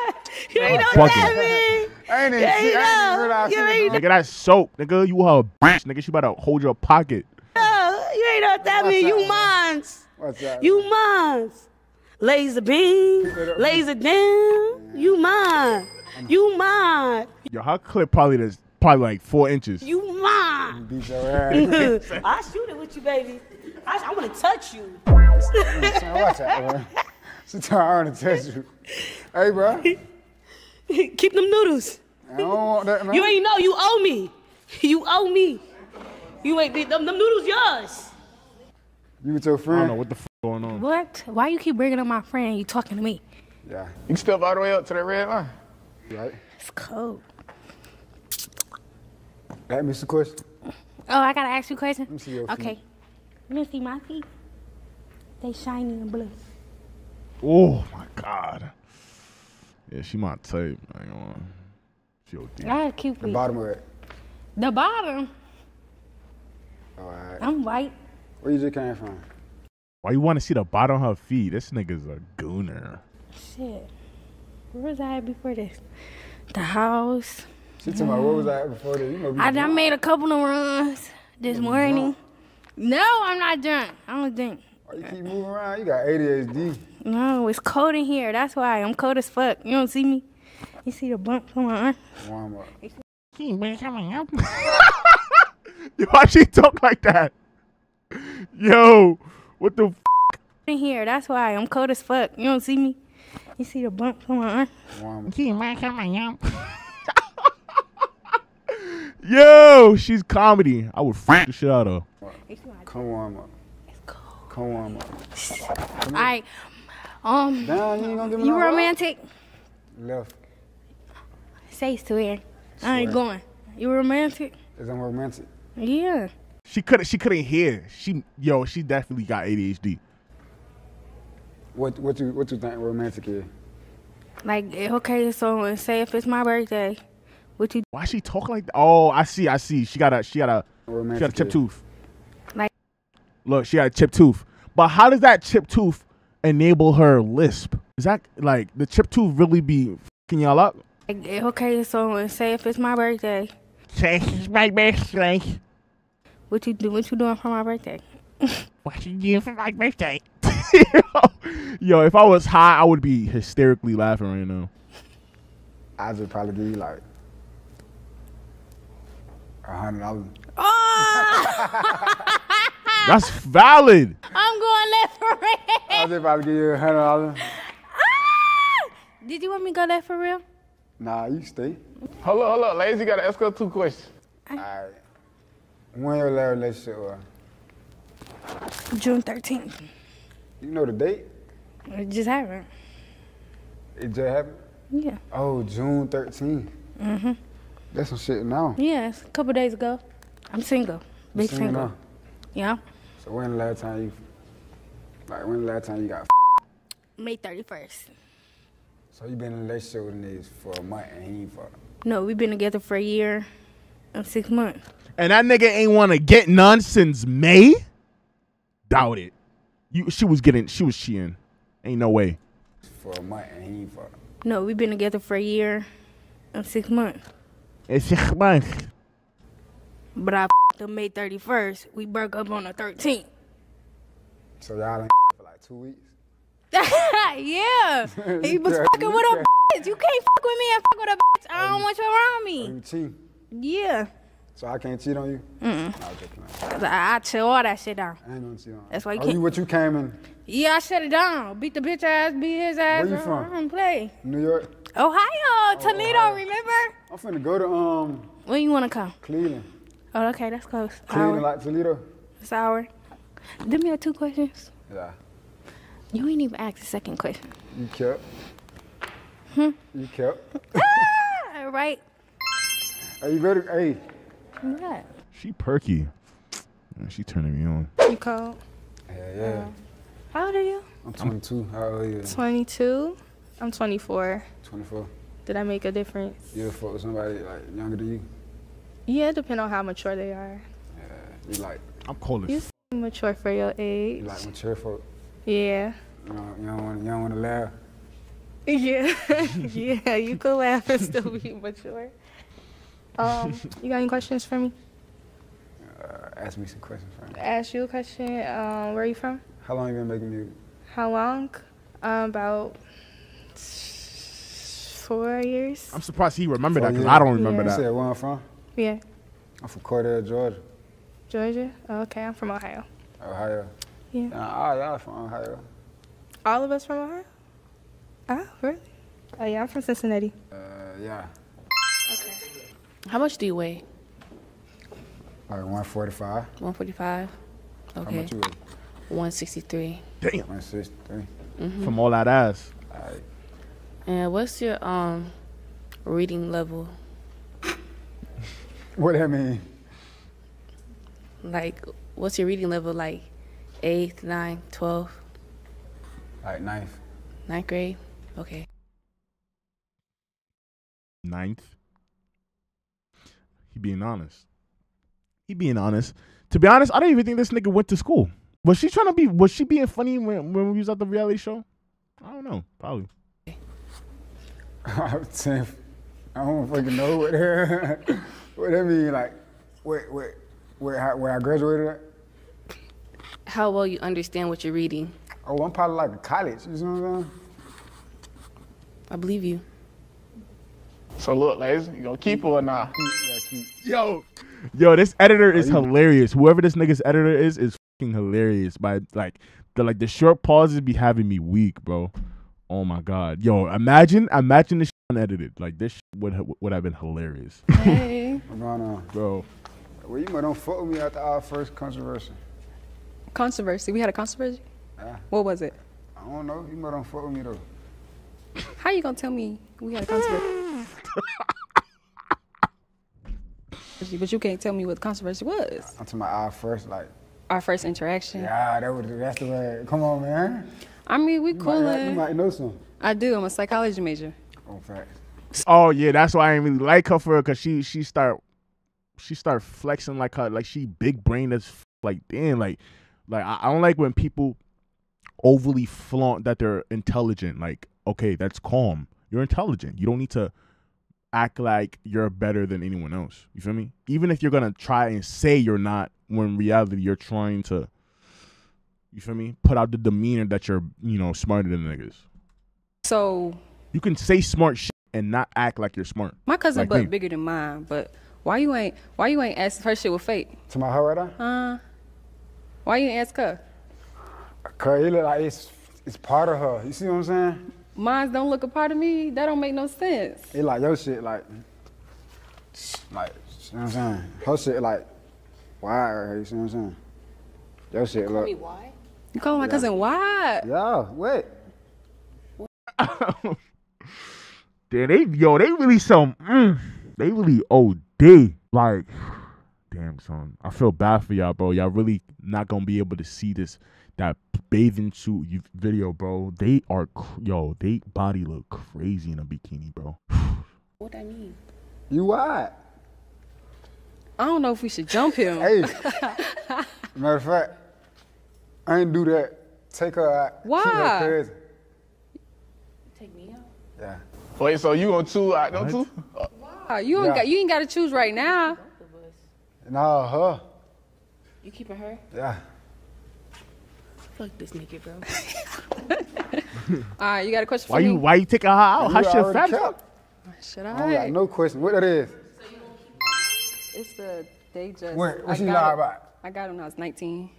[LAUGHS] You ain't know that. [LAUGHS] I ain't even You see, ain't I ain't even realize You she ain't on. Nigga, that's soap, nigga. You her bitch, nigga. She about to hold your pocket. know. You ain't know what that means. You mines. What's that? You mines. Laser beam. Laser down. You mine. You mine. Yo, her clip probably does probably like four inches. You mine. [LAUGHS] I shoot it with you, baby. I, I want to touch you. Watch that, bro. She told me I want to touch you. Hey, bro. [LAUGHS] Keep them noodles. I don't want that, man. You ain't know. You owe me. [LAUGHS] You owe me. You ain't them, them noodles yours. You with your friend? I don't know what the f going on. What? Why you keep bringing up my friend? You talking to me? Yeah. You can step all the way up to that red line. Right. It's cold. Ask me some question. Oh, I gotta ask you a question. Let me see your feet. Okay. Let me see my feet. They shiny and blue. Oh my god. Yeah, she my type. I ain't gonna. She OD. I have cute The bottom of it. The bottom. All right. I'm white. Where you just came from? Why you want to see the bottom of her feet? This nigga's a gooner. Shit. Where was I at before this? The house. She told me, what was I at before this? You know, I done made a couple of runs this morning. No, I'm not drunk. I don't drink. Why you keep moving around? You got ADHD. No, it's cold in here. That's why I'm cold as fuck. You don't see me. You see the bump on my arm? Warm up. [LAUGHS] Yo, why she talk like that? Yo, what the? F- In here. That's why I'm cold as fuck. You don't see me. You see the bump on my arm? Warm up. [LAUGHS] Yo, she's comedy. I would f the shit out of her. Come warm up. Come warm up. All right. Um, Down, you ain't gonna give me you no romantic? Left. Say swear. I ain't going. You romantic? Is I'm romantic? Yeah. She couldn't. She couldn't hear. She yo. She definitely got ADHD. What what you what you think romantic is? Like, eh, okay, so say if it's my birthday, what you Why she talk like that? Oh, I see. I see. She got a. She got a. She got a Romantic chip is. tooth. like? Look, she got a chip tooth. But how does that chip tooth enable her lisp? Is that like the chip tooth really be fucking y'all up? Like, okay, so say if it's my birthday, Say it's my birthday. what you do? What you doing for my birthday? [LAUGHS] What you doing for my birthday? [LAUGHS] Yo, if I was high, I would be hysterically laughing right now. I would probably give you like a hundred dollars. Oh! [LAUGHS] That's valid. I'm going left for real. I just probably give you a hundred dollars. Did you want me to go left for real? Nah, you stay. Hold up, hold up. Ladies, you got to ask her two questions. Alright. When your last relationship was? June 13th. You know the date? It just happened. It just happened? Yeah. Oh, June 13th. Mm-hmm. That's some shit now. Yes, a couple days ago. I'm single. Big Single single. Yeah. So when the last time you, like when the last time you got May 31st. So you been in a relationship with niggas for a month and he ain't fuck. No, we've been together for a year and six months. And that nigga ain't want to get none since May. Doubt it. You, she was getting, she was cheating. Ain't no way. For a month and he ain't fuck. No, we've been together for a year and six months. It's six months. But I the May 31st. We broke up on the 13th. So y'all ain't for like two weeks. [LAUGHS] yeah. [LAUGHS] He was fucking with a bitch. You can't fuck with me and fuck with a bitch. I don't want you around me. You cheat. Yeah. So I can't cheat on you? Mm. I'm I, I chill all that shit down. I ain't gonna cheat on That's why you oh, can't. you what you came in Yeah, I shut it down. Beat the bitch ass, beat his ass. Where you from? I don't play. New York? Ohio, Toledo, remember? I'm finna go to um When you wanna come? Cleveland. Oh, okay, that's close. Cleveland Hour. like Toledo? It's an hour. Give me your two questions. Yeah. You ain't even asked the second question. You kept. Hmm. You kept. ah, [LAUGHS] All right. Are you ready? Hey. What? She perky. Man, she turning me on. You cold? Yeah, yeah. How old are you? I'm 22. How old are you? 22. I'm 24. 24. Did I make a difference? You ever fuck with somebody like younger than you? Yeah, it depends on how mature they are. Yeah, You like I'm cold You as s- mature for your age. you like mature for. Yeah. You don't, you don't want you don't want to laugh. Yeah. [LAUGHS] yeah, you could laugh and still be mature. Um, you got any questions for me? Uh, ask me some questions, friend. Ask you a question. Um, where are you from? How long you been making music? How long? Um, about four years. I'm surprised he remembered that because? I don't remember You that. said where I'm from? Yeah. I'm from Cordele, Georgia, Georgia. Oh, okay, I'm from Ohio. Ohio. Yeah. Uh, all y'all from Ohio. All of us from Ohio. Oh, really? Oh yeah, I'm from Cincinnati. Uh, yeah. Okay. How much do you weigh? Like 145. 145. Okay. How Okay. much you weigh? 163. Damn. 163. Mhm. From all that ass. Alright. And what's your um reading level? What that mean? Like, what's your reading level? Like, eighth, ninth, twelfth, Like ninth. ninth grade? Okay. Ninth. He being honest. He being honest. To be honest, I don't even think this nigga went to school. Was she trying to be? Was she being funny when when we was at the reality show? I don't know. Probably. [LAUGHS] Tenth. I don't fucking know what that, [LAUGHS] what that mean. Like, where, where, where, how- where I graduated at? How well you understand what you're reading? Oh, I'm probably like a college. You know what I'm saying? I believe you. So look, ladies, you gonna keep her or not? Yo, yo, this editor is hilarious. Whoever this nigga's editor is is fucking hilarious. By like the like the short pauses be having me weak, bro. Oh my god, yo, imagine imagine this shit unedited. Like this shit would ha- would have been hilarious, Hey. What's going on? bro. Well, you might don't fuck with me after our first controversy. Controversy. We had a controversy. Yeah. What was it? I don't know. You might don't fuck with me though. How you gonna tell me we had a controversy? [LAUGHS] but you can't tell me what the controversy was. I'm talking about our first, like, Our first interaction. yeah, that was, that's the way. Come on, man. I mean, we You cool. you might know some. I do. I'm a psychology major. Oh, facts. Oh yeah, that's why I didn't really like her for her because she she start she start flexing like her like she big brain as f- like damn like like I, I don't like when people overly flaunt that they're intelligent. Like okay, that's calm. You're intelligent. You don't need to act like you're better than anyone else. You feel me? Even if you're gonna try and say you're not, when in reality you're trying to. You feel me? Put out the demeanor that you're you know smarter than niggas. So You can say smart shit and not act like you're smart. my cousin Like butt me. bigger than mine, but why you ain't why you ain't ask her shit with fate? To my her right now? Uh, why you ain't ask her? Cause it look like it's it's part of her. You see what I'm saying? Mines don't look a part of me. That don't make no sense. It like your shit like like you know what I'm saying? Her shit like why right you see what I'm saying? Your shit look. why? You call my Yeah. cousin why? Yeah, what? [LAUGHS] Damn, they yo, they really some mm, they really OD. Like, damn son. I feel bad for y'all, bro. Y'all really not gonna be able to see this that bathing suit video, bro. They are yo, they body look crazy in a bikini, bro. What I mean? You what? I don't know if we should jump him. Hey. [LAUGHS] Matter of fact, I ain't do that. Take her out. Why? her cousin. Take me out. Yeah. Wait, so you gonna choose out them two? Wow, you ain't Yeah. got you ain't got to choose right now. Nah, her. You keeping her? Yeah. Fuck this nigga, bro. [LAUGHS] All right, you got a question Why for you me? why you taking her out? How You shit already fat? kept. Should I don't got no question. What that is? It's the they just. What- what I she got lie it- about? I got him when I was 19.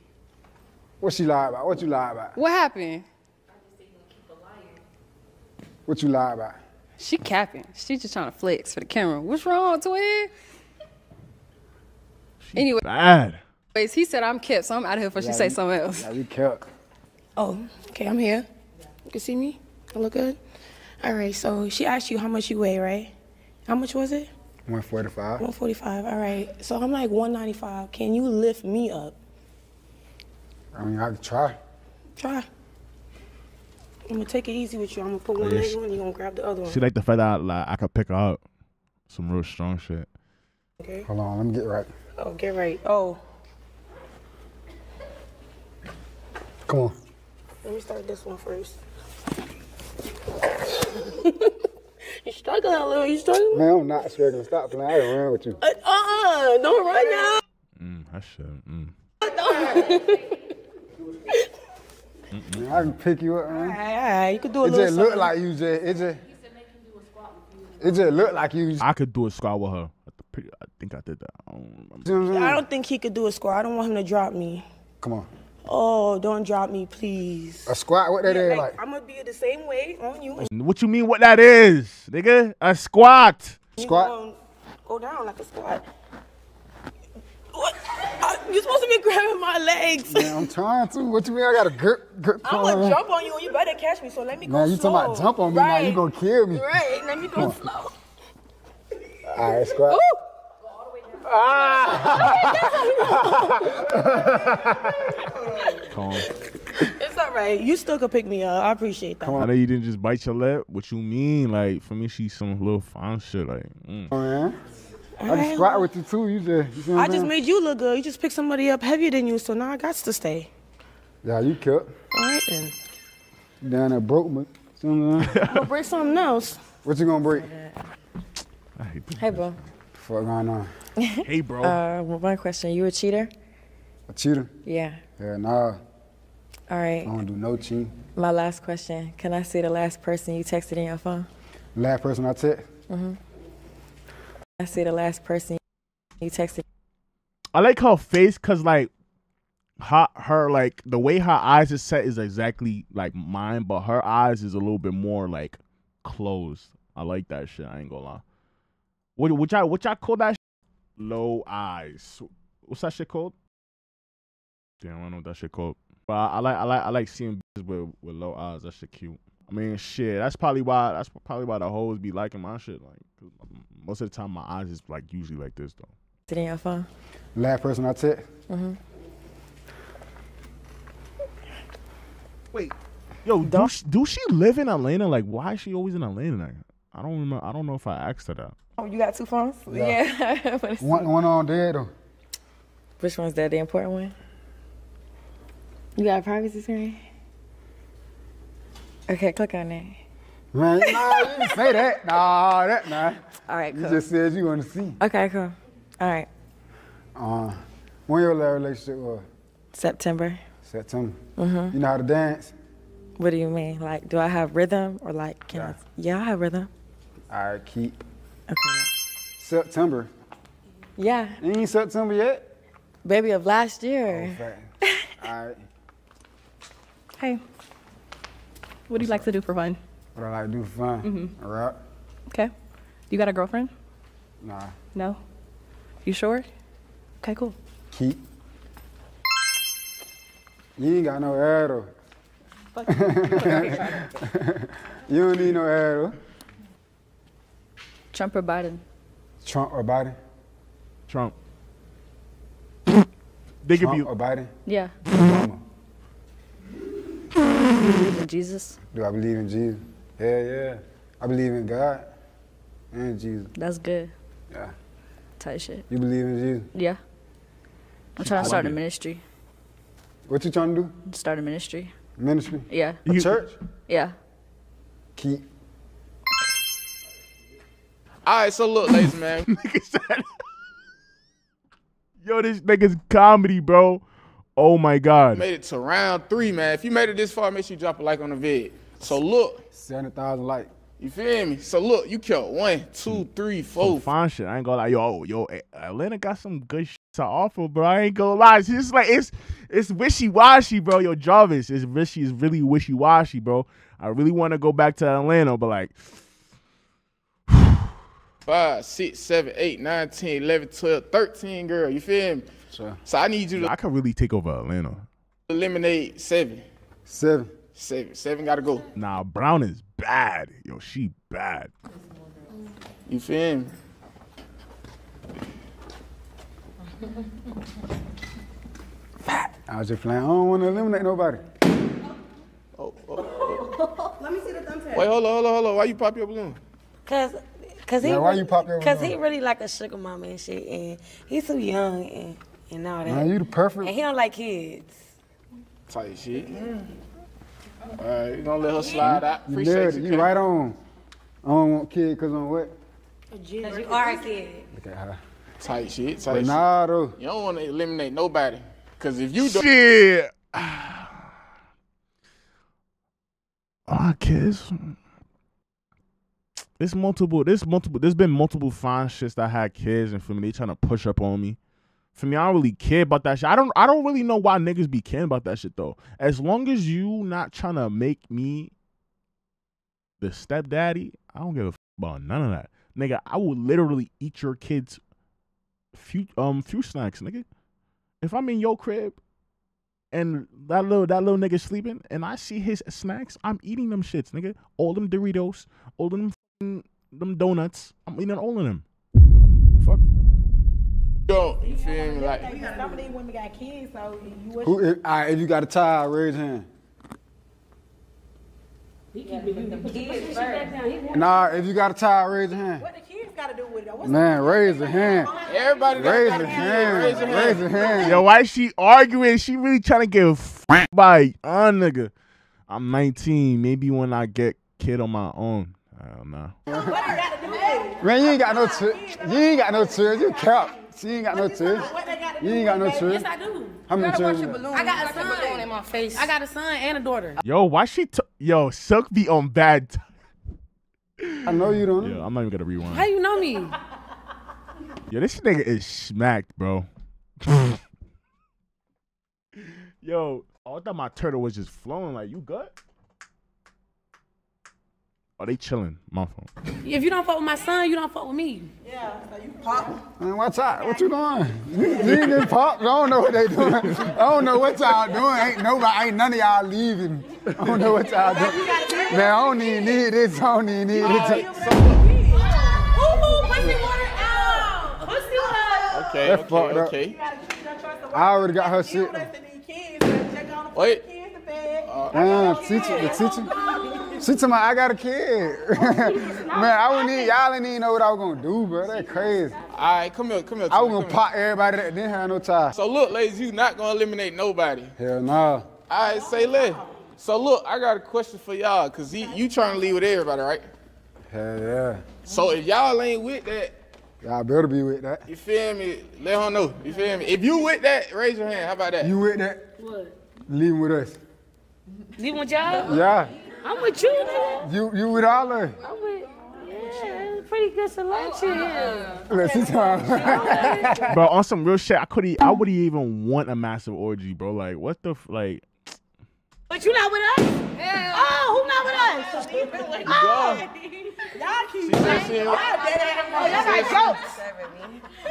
What she lie about? What you lie about? What happened? I just said you keep a liar. What you lie about? She capping. She just trying to flex for the camera. What's wrong, twin? Anyway, Bad. anyways, he said I'm kept, so I'm out of here before she Yeah, say you- something else. Yeah, you kept. Oh, okay, I'm here. You can see me? I look good? All right, so she asked you how much you weigh, right? How much was it? 145. 145. All right. So I'm like 195. Can you lift me up? I mean, I could try. Try. I'm gonna take it easy with you. I'm gonna put one Yeah, leg she- on, you're gonna grab the other one. She like the fact that like I could pick her up. Some real strong shit. Okay. Hold on, let me get right. Oh, get right. Oh, Come on. let me start this one first. [LAUGHS] you struggling a little. You struggling? Man, I'm not struggling. Stop playing. I done ran with you. Uh uh. Don't run now. Mm, I should. Mm. [LAUGHS] [LAUGHS] Man, I can pick you up, man. Alright, alright. You could do a It little just look like you just. It just. It just look like you. I could do a squat with her. I think- I think I did that. I don't remember. I don't think he could do a squat. I don't want him to drop me. Come on. Oh, don't drop me, please. A squat? What that Yeah, is like? I'm gonna be the same way on you. What you mean? What that is, nigga? A squat. Squat. Go down like a squat. What? You're supposed to be grabbing my legs. Man, I'm trying to. What you mean? I got a grip. grip I'm gonna jump on you and you better catch me. So let me go Man, you slow. talking about jump on me now? You gonna kill me? Right. Let me go slow. All right, squat. Calm. It's all right. You still could pick me up. I appreciate that. I know you didn't just bite your lip. What you mean? Like for me, she's some little fine shit. Like, mm. Oh, man. I just squat with you too. You just. You see I just saying? made you look good. You just picked somebody up heavier than you, so now I got to stay. Yeah, you killed. All right then. Down there broke me. See what I'm gonna break something else. [LAUGHS] What you gonna break? Hey, bro. Fuck going on? [LAUGHS] Hey, bro. Uh, well, one question. You a cheater? A cheater? Yeah. Yeah, nah. All right. I don't do no cheating. My last question. Can I see the last person you texted in your phone? Last person I text. Mm-hmm. I see the last person you texted. I like her face because like her her like the way her eyes is set is exactly like mine, but her eyes is a little bit more like closed. I like that shit. I ain't gonna lie. What y'all what y'all call that? Shit? Low eyes. What's that shit called? Damn, I don't know what that shit called. But I, I like I like I like seeing bitches with with low eyes. That shit cute. I mean, shit. That's probably why. That's probably why the hoes be liking my shit. Like, most of the time, my eyes is like usually like this though. It in your phone. Last person I text. Mm-hmm. Wait, Yo, do she, do she live in Atlanta? Like, why is she always in Atlanta? Like, I don't remember. I don't know if I asked her that. Oh, you got two phones? Yeah. Yeah. [LAUGHS] One, one on dead though. Which one's that? The important one? You got a privacy screen? Okay, click on that. Man, nah, you didn't say that. [LAUGHS] Nah, that nah. All right, cool. You just said you want to see. Okay, cool. All right. Uh, when your last relationship was? September. September. Mhm. You know how to dance? What do you mean? Like, do I have rhythm or like, can I? Yeah, I have rhythm. All right, keep. Okay. September. Yeah. Ain't September yet? Baby of last year. [LAUGHS] All right. Hey. What do you like to do for fun? What I like to do for fun? Mhm. Rap? Okay. You got a girlfriend? Nah. No. You sure? Okay, cool. Keep. You ain't got no hair though. [LAUGHS] you don't need no hair though. Trump or Biden? Trump or Biden? Trump. They Trump could be. or Biden? Yeah. Obama. Believe in Jesus? Do I believe in Jesus? Yeah, yeah. I believe in God and Jesus. That's good. Yeah. Tight shit. You believe in Jesus? Yeah. I'm trying to start a ministry. What you trying to do? Start a ministry. Ministry? Yeah. A church? Yeah. Keep. All right, so look, ladies and man. [LAUGHS] Yo, this nigga's comedy, bro. Oh my god. made it to round three, man. If you made it this far, make sure you drop a like on the vid. So look. 70,000 likes. You feel me? So look, you killed one, two, three, four. Some fine shit. I ain't gonna lie. Yo, yo, Atlanta got some good shit to offer, bro. I ain't gonna lie. It's just like it's it's wishy washy, bro. Yo, Jarvis, is wishy, is really wishy washy, bro. I really want to go back to Atlanta, but like, [SIGHS] Five, six, seven, eight, nine, 10, 11, 12, 13, girl. You feel me? Sure. So I need you to I could really take over Atlanta. eliminate seven. Seven. Seven. Seven gotta go. Nah, Brown is bad. Yo, she bad. You feel me? I was just playing. I don't want to eliminate nobody. Oh, oh. [LAUGHS] Let me see the thumbtack. Wait, hold on, hold on, hold on. Why you pop your balloon? Cause Cause he Yeah, why really, you pop your Cause balloon? he really like a sugar mama and shit, and he's too young and, and all that. Man, you the perfect- And he don't like kids. Tight shit. Alright, you gonna let her slide out. You Appreciate you. You Kim. right on. I don't want kid because I'm what? Cause you are a kid. Look at her. Tight shit. But Tight nah, shit. though. You don't want to eliminate nobody. Cause if you don't, Shit. [SIGHS] Ah, kids. It's multiple. There's multiple. There's been multiple fine shits that had kids, and for me, they trying to push up on me. For me, I don't really care about that shit. I don't. I don't really know why niggas be caring about that shit though. As long as you not trying to make me the stepdaddy, I don't give a f- about none of that, nigga. I will literally eat your kids' few um few snacks, nigga. If I'm in your crib and that little that little nigga sleeping, and I see his snacks, I'm eating them shits, nigga. All them Doritos, all them them donuts. I'm eating all of them. Fuck. don't, you feel me? Like, Some of these women got kids, so you Who, if, all right, if you got a tie, raise your hand. Nah, if you got a tie, raise your hand. What the kids got to do with it? What's Man, raise your hand. everybody Raise got your a kid, hand. raise your hand. Raise your hand. Yo, why she arguing? She really trying to get f- by uh nigga. I'm 19. Maybe when I get kid on my own. I don't know. Man, you ain't got no tears. You ain't got no tears. You cap. You ain't got no tears. You ain't got no tears. Yes, I do. How many tears? got? I got a son in my face. I got a son and a daughter. Yo, why she? T- Yo, Silk be on bad. I know you don't. Yo, I'm not even gonna rewind. How you know me? Yo, this nigga is smacked, bro. [LAUGHS] Yo, I thought my turtle was just flowing. Like, you good? Are they chilling? My phone. If you don't fuck with my son, you don't fuck with me. Yeah, so you pop. Man, watch out. What you doing? You, you ain't getting popped. I don't know what they doing. I don't know what y'all doing. Ain't nobody, ain't none of y'all leaving. I don't know what y'all doing. Man, I don't even need this. I don't even need this. Okay, That's okay, fucked okay. I already got her shit. Wait. Uh, uh, Damn, teacher, the teacher. She told me I got a kid. [LAUGHS] Man, I wouldn't even, y'all didn't even know what I was gonna do, bro. That crazy. All right, come here, come here. I was gonna here. pop everybody that didn't have no tie. So look, ladies, you not gonna eliminate nobody. Hell nah. All right, say less. So look, I got a question for y'all, cause he, you trying to leave with everybody, right? Hell yeah. So if y'all ain't with that, Y'all better be with that. you feel me? Let her know. You feel me? If you with that, raise your hand. How about that? You with that? What? Leaving with us. Leaving with y'all? Yeah. I'm with you, nigga. You you with all of us. I'm with, yeah, pretty good selection here. Look, she talking. bro, on some real shit, I could I would even want a massive orgy, bro. Like, what the f- like? But you not with us? Oh, who not with us? Oh. Y'all keep said she ain't- oh. Y'all dead ass- Oh, y'all got jokes.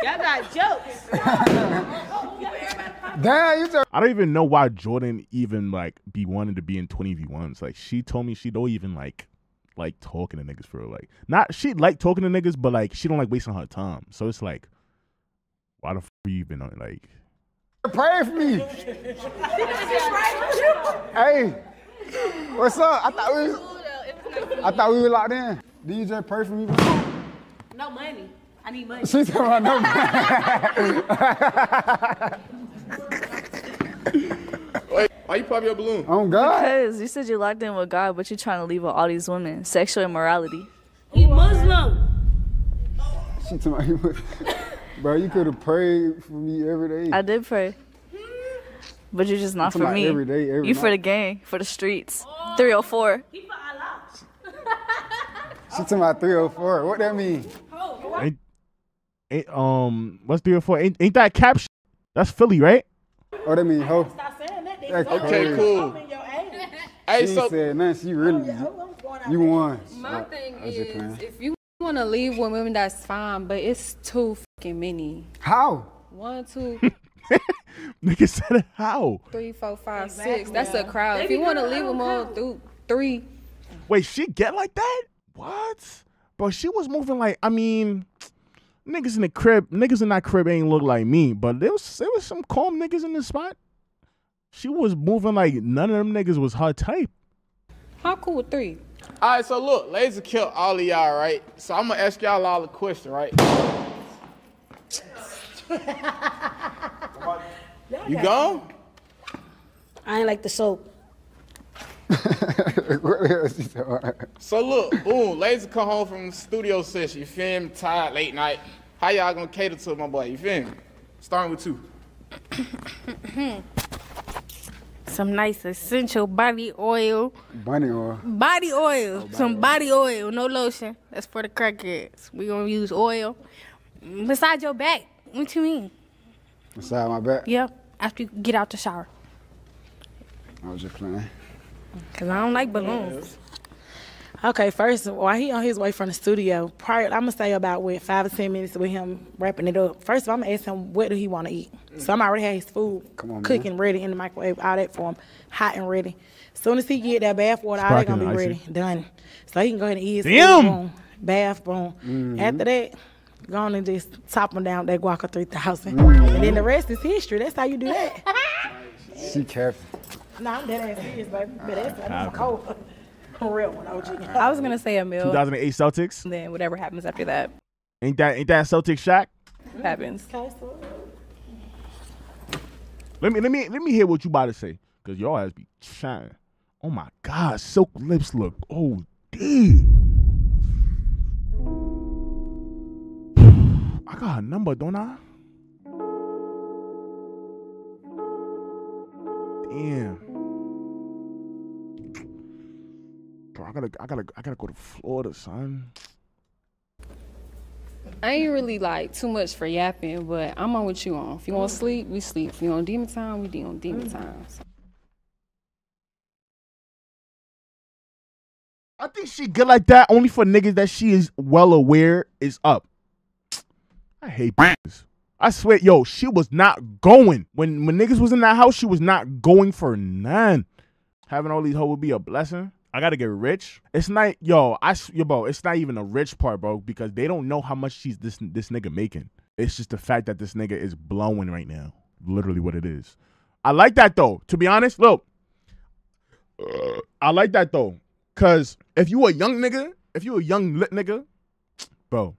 Y'all got jokes. Damn, you I don't even know why Jordan even like be wanting to be in 20v1s. Like, she told me she don't even like like talking to niggas for. Like, not she like talking to niggas, but like she don't like wasting her time. So it's like, why the f- are you even on like? Pray for me. Hey, what's up? I thought we was, I thought we were locked in. Did you just pray for me? No money. I need money. She talking about no [LAUGHS] Wait, why you pop your balloon? On God. Because you said you're locked in with God, but you're trying to leave with all these women. Sexual immorality. He Muslim. She talking [LAUGHS] about Bro, you could have prayed for me every day. I did pray. But you're just not for me. every day, every you for the gang, for the streets. 304. [LAUGHS] She talking about 304. What that mean? Ain't, ain't, um, what's three or four? Ain't, ain't that caption? That's Philly, right? Oh, that mean ho. That's Okay, crazy. cool. Hey, she so said nothing. She really, you won. My I- thing I was just playing. is, if you want to leave with women, that's fine, but it's too fucking many. How? One, two, [LAUGHS] Nigga said it how? three, four, five, six. That's a crowd. If you want to leave them all th- three. Wait, she get like that? What? Bro, she was moving like I mean, niggas in the crib, niggas in that crib ain't look like me, but there was there was some calm niggas in the spot. She was moving like none of them niggas was her type. How cool with three? All right, so look, Lazer killed all of y'all, right? So I'm gonna ask y'all all a question, right? [LAUGHS] You gone? I ain't like the soap. [LAUGHS] So look, boom, Lazer come home from the studio session, you feel me? Tired, late night. How y'all gonna cater to my boy, you feel me? Starting with two. [COUGHS] Some nice essential body oil. Body oil. Body oil. Oh, Some body oil, no lotion. That's for the crackheads. We gonna use oil. Beside your back. What you mean? Inside my back. Yep. After you get out the shower. I was just playing. Cause I don't like balloons. Okay, first, while he on his way from the studio, prior, I'm gonna say about what five or ten minutes with him wrapping it up. First of all, I'm gonna ask him what do he want to eat. So I'm already had his food Come on, man. cooking ready in the microwave, all that for him, hot and ready. Soon as he get that bath water, all that gonna be icy. ready, done. So he can go ahead and eat his Damn. food, boom, bath, boom. Mm-hmm. After that, go on and just top him down that guaca 3000. Mm-hmm. And then the rest is history. That's how you do that. [LAUGHS] She careful. Nah, I'm dead ass serious, baby. But that's, that's a cold. [LAUGHS] Real one, OG. I was gonna say a meal. 2008 Celtics. And then whatever happens after that Ain't that ain't that Celtics Shaq? happens. Let me let me let me hear what you about to say, cause y'all has be shining. Oh my God, silk lips look oh damn. I got a number, don't I? Damn. I gotta I gotta I gotta go to Florida, son. I ain't really like too much for yapping, but I'm on what you on. If you want to sleep, we sleep. If you on demon time, we on demon mm. time. So. I think she good like that only for niggas that she is well aware is up. I hate bitches. I swear, yo, she was not going. When when niggas was in that house, she was not going for none. Having all these hoes would be a blessing. I gotta get rich. It's not, yo, I, yo, bro, it's not even a rich part, bro, because they don't know how much she's this this nigga making. It's just the fact that this nigga is blowing right now. Literally what it is. I like that though. To be honest, look, I like that though. Cause if you a young nigga, if you a young lit nigga, [TSK] bro,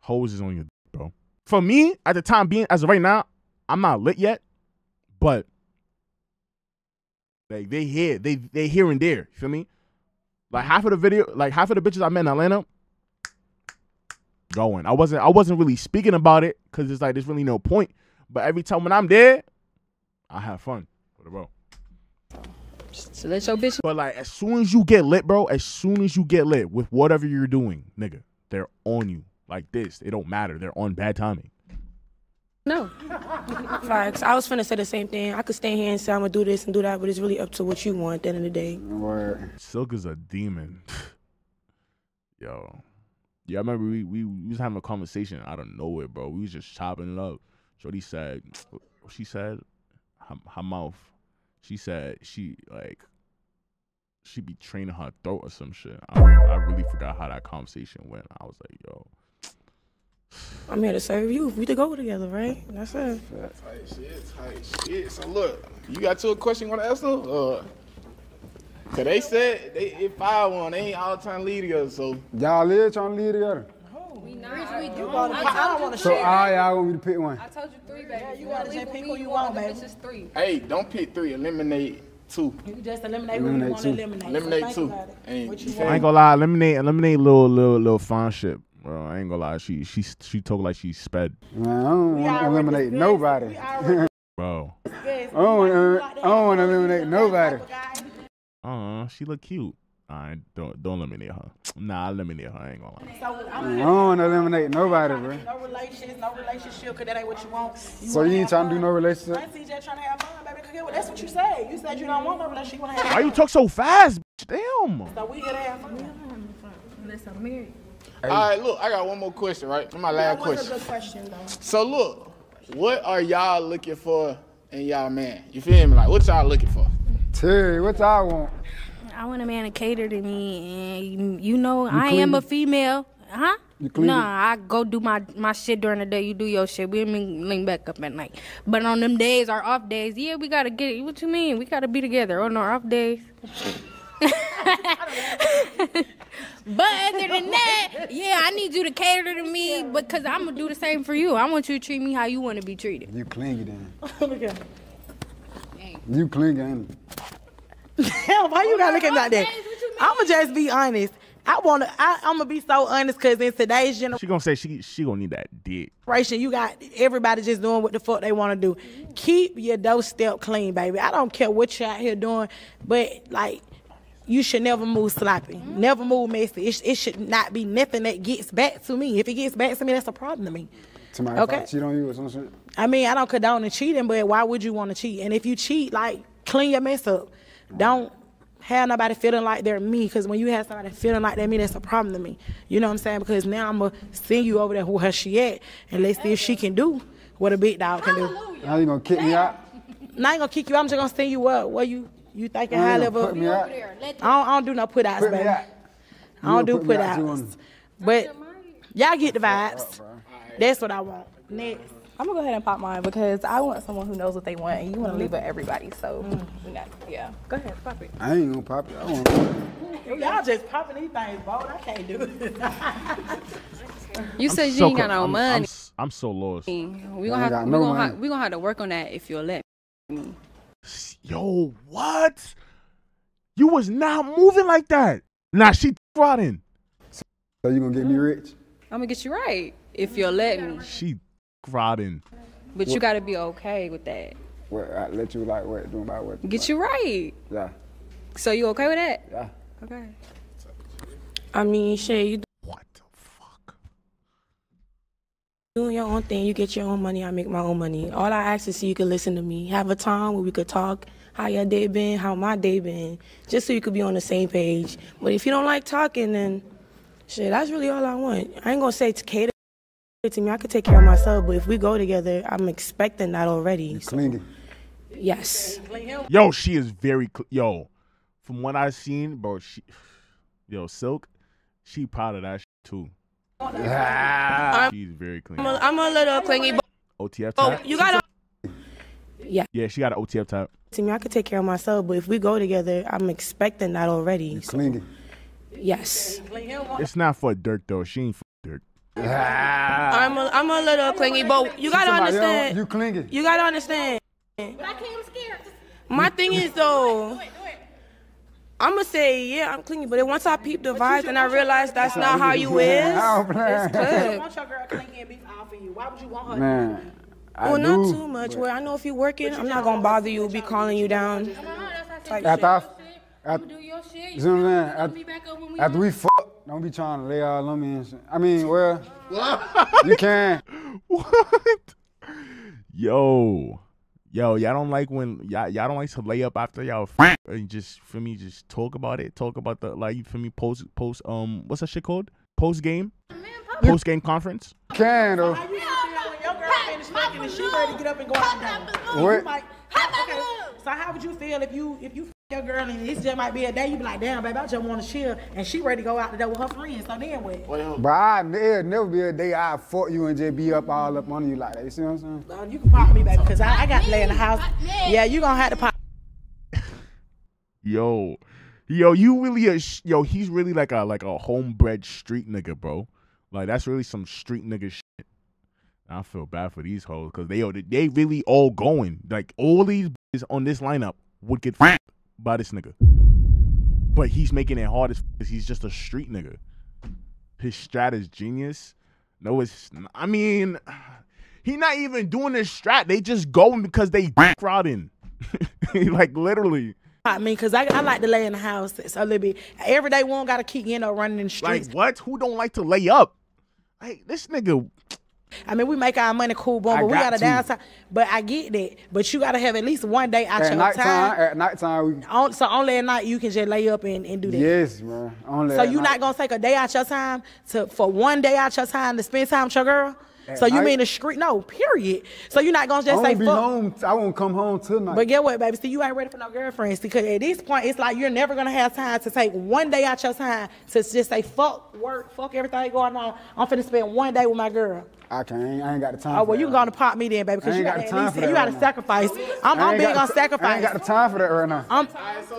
hoes is on your bro. For me, at the time being, as of right now, I'm not lit yet, but like they here, they they here and there. You feel me? Like half of the video, like half of the bitches I met in Atlanta, going. I wasn't I wasn't really speaking about it because it's like there's really no point. But every time when I'm there, I have fun with it, bro. So let your bitch. But like, as soon as you get lit, bro, as soon as you get lit with whatever you're doing, nigga, they're on you like this. It don't matter. They're on bad timing. No. Facts. I was finna say the same thing. I could stand here and say I'm gonna do this and do that, but it's really up to what you want at the end of the day. Word. Silk is a demon. [SIGHS] Yo. Yeah, I remember we, we, we was having a conversation out of nowhere, bro. We was just chopping it up. Jody said, she said, her, her mouth. She said she like she be training her throat or some shit. I, I really forgot how that conversation went. I was like, yo, I'm here to serve you. We to go together, right? That's it. Tight shit, tight shit. So look, you got to a question you want to ask them? Uh, Cause they said they if I one, they ain't all the time lead together. So Y'all live trying to lead together. We not. Rich, we do. I don't want to So all y'all want me to pick one. I told you three, baby. you gotta just pick who you want, baby. It's three. hey, don't pick three, eliminate two. You just eliminate who you Eliminate want two. to eliminate. Eliminate think two. about. Ain't What you you feel I ain't gonna lie, eliminate eliminate little little little fine shit, bro. I ain't gonna lie. She she she talk like she sped, Man, I don't want to eliminate nobody. we I [LAUGHS] bro. Don't want you to. like I don't want to eliminate nobody. Uh, she look cute. I don't don't eliminate her. [TSK] Nah, I eliminate her. I ain't gonna lie. So I don't want to eliminate nobody, bro. no relations, no relationship, cause that ain't what you want. So you ain't trying to do no relationship? I see just trying to have fun, baby. 'cause that's what you said. You said you don't want no relationship. You want to have Why fun. you talk so fast? bitch? Damn. So we here to have fun. Unless I'm married. All right, look, I got one more question, right? My last That was a question. good question, though. So look, what are y'all looking for in y'all man? You feel me? Like what y'all looking for? Terry, what y'all want? I want a man to cater to me, and you know, I am a female, huh? You clean Nah. I go do my my shit during the day. You do your shit. We link link back up at night. But on them days, our off days, yeah, we gotta get it. What you mean? We gotta be together on our off days. [LAUGHS] [LAUGHS] But other than that, yeah, I need you to cater to me because I'm gonna do the same for you. I want you to treat me how you want to be treated. You clingy then. [LAUGHS] Look at You clingy, ain't Damn, why you gotta look at me like that? I'ma just be honest. I wanna. I, I'm gonna be so honest because in today's generation. She gonna say she she gonna need that dick. You got everybody just doing what the fuck they want to do. Keep your doorstep clean, baby. I don't care what you're out here doing, but like, you should never move sloppy, never move messy. It, it should not be nothing that gets back to me. If it gets back to me, that's a problem to me. Somebody Okay. cheat on you or some shit. I mean, I don't condone the cheating, but why would you want to cheat? And if you cheat, like, clean your mess up. Don't have nobody feeling like they're me, because when you have somebody feeling like they're me, that's a problem to me. You know what I'm saying? Because now I'm going to send you over there where she at, and let's see if she can do what a big dog can do. Now you gonna kick me out? Now I ain't gonna kick you. out. I'm just gonna send you up. Where you you think You high gonna level? put me out? I don't, I don't do no put outs, Put baby. out. I don't do gonna put put outs. wanna- But y'all get the vibes. That's what I want. Next. I'm gonna go ahead and pop mine because I want someone who knows what they want, and you want to leave with everybody. So, mm. we got, yeah, go ahead, pop it. I ain't gonna pop it. I want Y'all just popping these things, bold. I can't do it. You I'm said you so ain't got no I'm- money. I'm, s- I'm so lost. We I gonna ain't have we no gonna money. have, we gonna have to work on that if you'll let me. Yo, what? You was not moving like that. Nah, she rotting. So you gonna get me rich? I'm gonna get you right if you'll let me. She rotting. But you gotta be okay with that. What? I let you like what? Doing about what? Get you right. Yeah. So you okay with that? Yeah. Okay. I mean, shit, you what the fuck? Doing your own thing, you get your own money, I make my own money. All I ask is so you can listen to me. Have a time where we could talk, how your day been, how my day been, just so you could be on the same page. But if you don't like talking, then shit, that's really all I want. I ain't gonna say to cater to me. I could take care of myself, but if we go together, I'm expecting that already. So, Clingy. yes. Yo, she is very cl- yo. From what I've seen, bro, she yo Silk, she proud of that shit too. Ah. I'm- She's very clean. I'm a, I'm a little clingy, but OTF oh, you got a. Yeah. Yeah, she got an OTF type. To me, I could take care of myself, but if we go together, I'm expecting that already. So, Clingy. yes. It's not for Dirk though. She ain't for Dirk. Ah. I'm a, I'm a little clingy, but you gotta Somebody else, understand. You clingy. You gotta understand. But I came scared. My thing is though, I'm gonna say yeah, I'm clingy, but then once I peep the vibes and I realize that's not how you is, I don't play. it's good. want your girl clingy and be all for you. Why would you want her? Man. I Well, not too much. but Well, I know if you're working, I'm not gonna bother you, be calling you down. Type After I, shit. you see what I'm saying? After, after we fuck, don't be trying to lay all on me and shit. I mean, [LAUGHS] well, you can. [LAUGHS] What? [LAUGHS] Yo, yo, y'all don't like when y'all y'all don't like to lay up after y'all f- and just for me just talk about it, talk about the like you for me post post um what's that shit called post game post game conference. Can though. How you gonna feel when your girl finish fucking and she ready to get up and go out the door? What? You might, okay. So how would you feel if you if you f- your girl and it just might be a day you be like, damn, baby, I just want to chill, and she ready to go out the door with her friends. So then what? But I, it'll never be a day I fuck you and just be up all up on you like that. You see what I'm saying? You can pop me, baby, because I, I got to lay in the house. Yeah, you gonna have to pop. Yo, yo, you really a sh- yo? He's really like a like a homebred street nigga, bro. Like that's really some street nigga shit. I feel bad for these hoes because they they really all going like all these is on this lineup would get f- by this nigga, but he's making it hard as f- he's just a street nigga. His strat is genius. No, it's I mean, [SIGHS] he not even doing his strat. They just going because they crowding, [LAUGHS] like literally. I mean, cause I, I like to lay in the house so a little bit. Every day one gotta keep you know running in the streets. Like what? Who don't like to lay up? Like this nigga. I mean, we make our money cool, boom, but we got got a to. downside. But I get that. But you gotta have at least one day out At your nighttime, time. at nighttime, we, On, so only at night you can just lay up and, and do that. yes, man. Only So you night. not gonna take a day out your time to for one day out your time to spend time with your girl? At so you mean the street? No, period. So you're not gonna just say won't be fuck. home. I won't come home tonight. But get what, baby? See, you ain't ready for no girlfriends because at this point, it's like you're never gonna have time to take one day out your time to just say fuck work, fuck everything going on. I'm finna spend one day with my girl. I can't. I ain't, I ain't got the time. Oh for well, that you can go to pop me then, baby, because you got got the time least for you got to right sacrifice. I'm, I I'm ain't big got on the- sacrifice. I ain't got the time for that right now. I'm,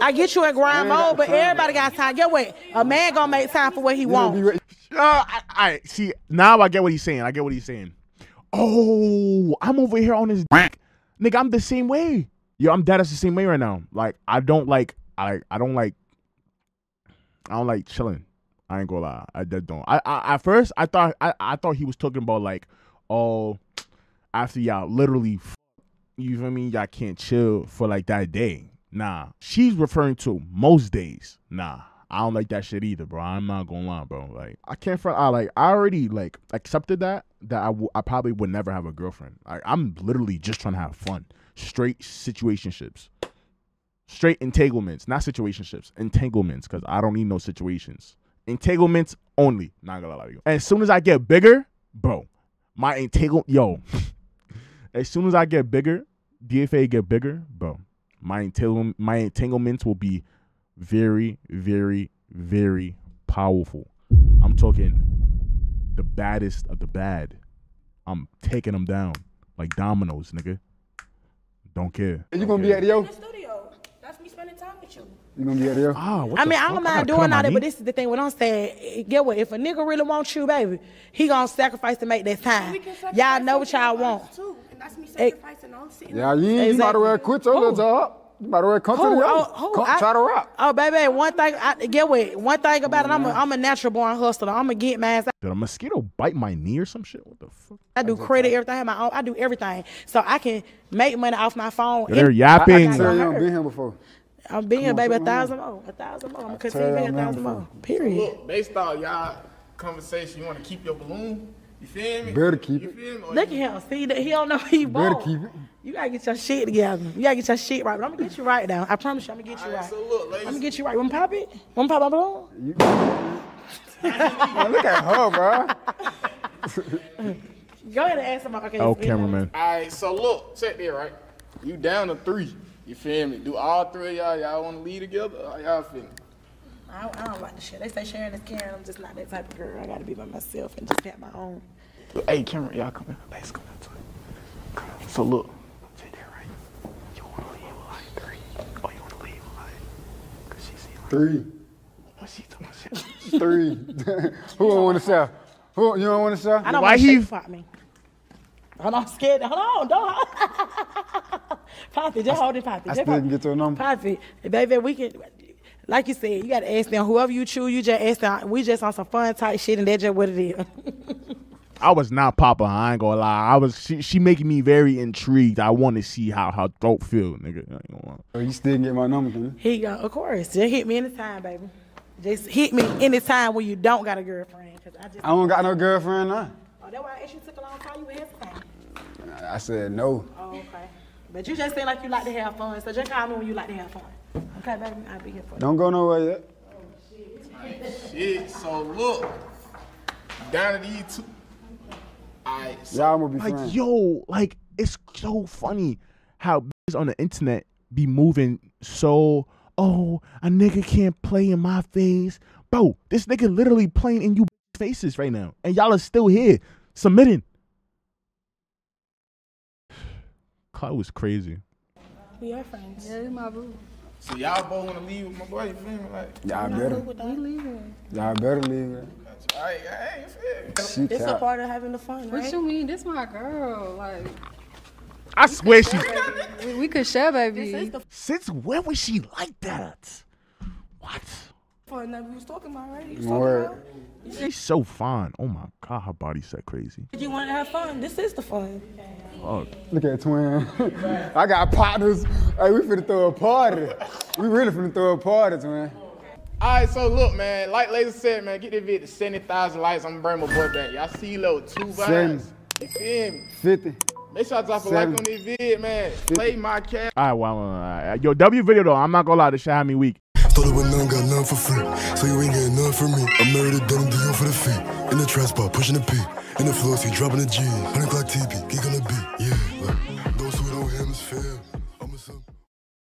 I get you in grind I mode, but everybody got time. Get what? A man gonna make time for what he wants. Uh, I, I see now. I get what he's saying. I get what he's saying. Oh, I'm over here on his dick. nigga. I'm the same way. Yo, I'm dead as the same way right now. Like I don't like. I I don't like. I don't like chilling. I ain't gonna lie. I don't. I, I at first I thought I, I thought he was talking about like, oh, after y'all literally, you feel I me? Y'all can't chill for like that day. Nah, she's referring to most days. Nah, I don't like that shit either, bro. I'm not gonna lie, bro. Like I can't front. I like I already like accepted that that I w- I probably would never have a girlfriend. Like I'm literally just trying to have fun, straight situationships, straight entanglements, not situationships, entanglements, because I don't need no situations. Entanglements only. Not gonna lie to you. And as soon as I get bigger, bro, my entangle yo. [LAUGHS] as soon as I get bigger, DFA get bigger, bro. My entangle my entanglements will be very, very, very powerful. I'm talking the baddest of the bad. I'm taking them down like dominoes, nigga. Don't care. You gonna be at the yo? studio. That's me spending time with you. You gonna be at the yo? Ah, I mean, I don't mind doing all that, but this is the thing. What I'm saying, get what? If a nigga really wants you, baby, he gonna sacrifice to make that time. Y'all know what y'all want. Eh, Yeah, you, ain't- you might as well quit your little job. You might as well come to the Who? yo. Oh, who? Come I- try to rock. Oh, baby, one thing, I, get what? One thing about it, I'm a, I'm a natural born hustler. I'm gonna get mine. Did a mosquito bite my knee or some shit? What the fuck? I do credit, everything. I have my own. I do everything, so I can make money off my phone. They're yapping. I- I got Tell you hurt. ain't been here before. I'm being Come on, baby a come on. thousand more, a thousand more. I'm gonna tell continue being a I'm thousand man more. for- Period. Look, based on y'all conversation, you want to keep your balloon. You feel me? Better keep You it. feel me? Or Look at him. See, that he don't know he Better won't. keep it. You gotta get your shit together. You gotta get your shit right. But I'm gonna get you right now. I promise you, I'm gonna get you right. So look, I'm gonna get you right. Wanna pop it? Wanna pop my balloon? Man, look at her, bro. Go ahead and ask him. Okay. Oh, cameraman. All right, so look, check there, right? You down to three. You feel me? Do all three of y'all y'all want to lead together? How y'all feel? I don't, I don't like the shit. They say sharing is caring. I'm just not that type of girl. I gotta be by myself and just have my own. Hey, camera, y'all come here. Let's come here. Come on. So look, check there, right? You want to leave with like three, or you want to leave with like? Cause she see like Three. talking about? Three. [LAUGHS] Who don't want to share? Who you don't want to share? I don't Why want he- to pop me. Hold on, I'm scared. Hold on, don't. Poppy, just hold it, Poppy. I Just still pop- can get your number. Poppy, baby, we can. Like you said, you gotta ask them. Whoever you choose, you just ask them. We just on some fun type shit, and that's just what it is. [LAUGHS] I was not Papa. I ain't gonna lie. I was. She, she making me very intrigued. I want to see how how throat feel, nigga. I ain't gonna lie. Oh, you still can get my number, can you? He go, of course. Just hit me anytime, baby. Just hit me anytime when you don't got a girlfriend. Cause I just. I don't got no girlfriend now. Oh, that's why I asked you took a long time. You were hesitating. I said no. Oh, okay. But you just seem like you like to have fun, so just call me when you like to have fun. Okay, baby, I'll be here for you. Don't go nowhere yet. Oh, Shit. So look, down to these two. All right. So Y'all gonna be Like friends. yo, like it's so funny how bitches on the internet be moving so. Oh, a nigga can't play in my face, bro. This nigga literally playing in you faces right now, and y'all are still here submitting. Cloud was crazy. We are friends. Yeah, my boo. So y'all both want to leave with my boy. You feel me? Like, Y'all better. We leaving. Y'all better leave it. all right, hey, you feel It's a part of having the fun, right? What right? you mean? This my girl. Like I swear she. we, we could share, baby. This is the Since when was she like that? What? Fun that we was talking about, right? You was Word. talking about? She's so fine. Oh my god, her body's so crazy. If you want to have fun, this is the fun. Oh, Look at twin. [LAUGHS] I got partners. Hey, we finna throw a party. We really finna throw a party, twin. All right, so look, man. Like Lazer said, man, get this vid to 70,000 likes. I'm gonna bring my boy back. Y'all see little two Seven. vibes. You feel me? 50. Make sure I drop a Seven. like on this vid, man. Play my cat. all right, well, all right. yo, W video though. I'm not gonna lie, this shit had me weak. None for free. So you ain't getting none from me. I'm married to denim, deal for the feet. In the trap spot, pushing the P. In the floor, see dropping the G. 100 clock TP.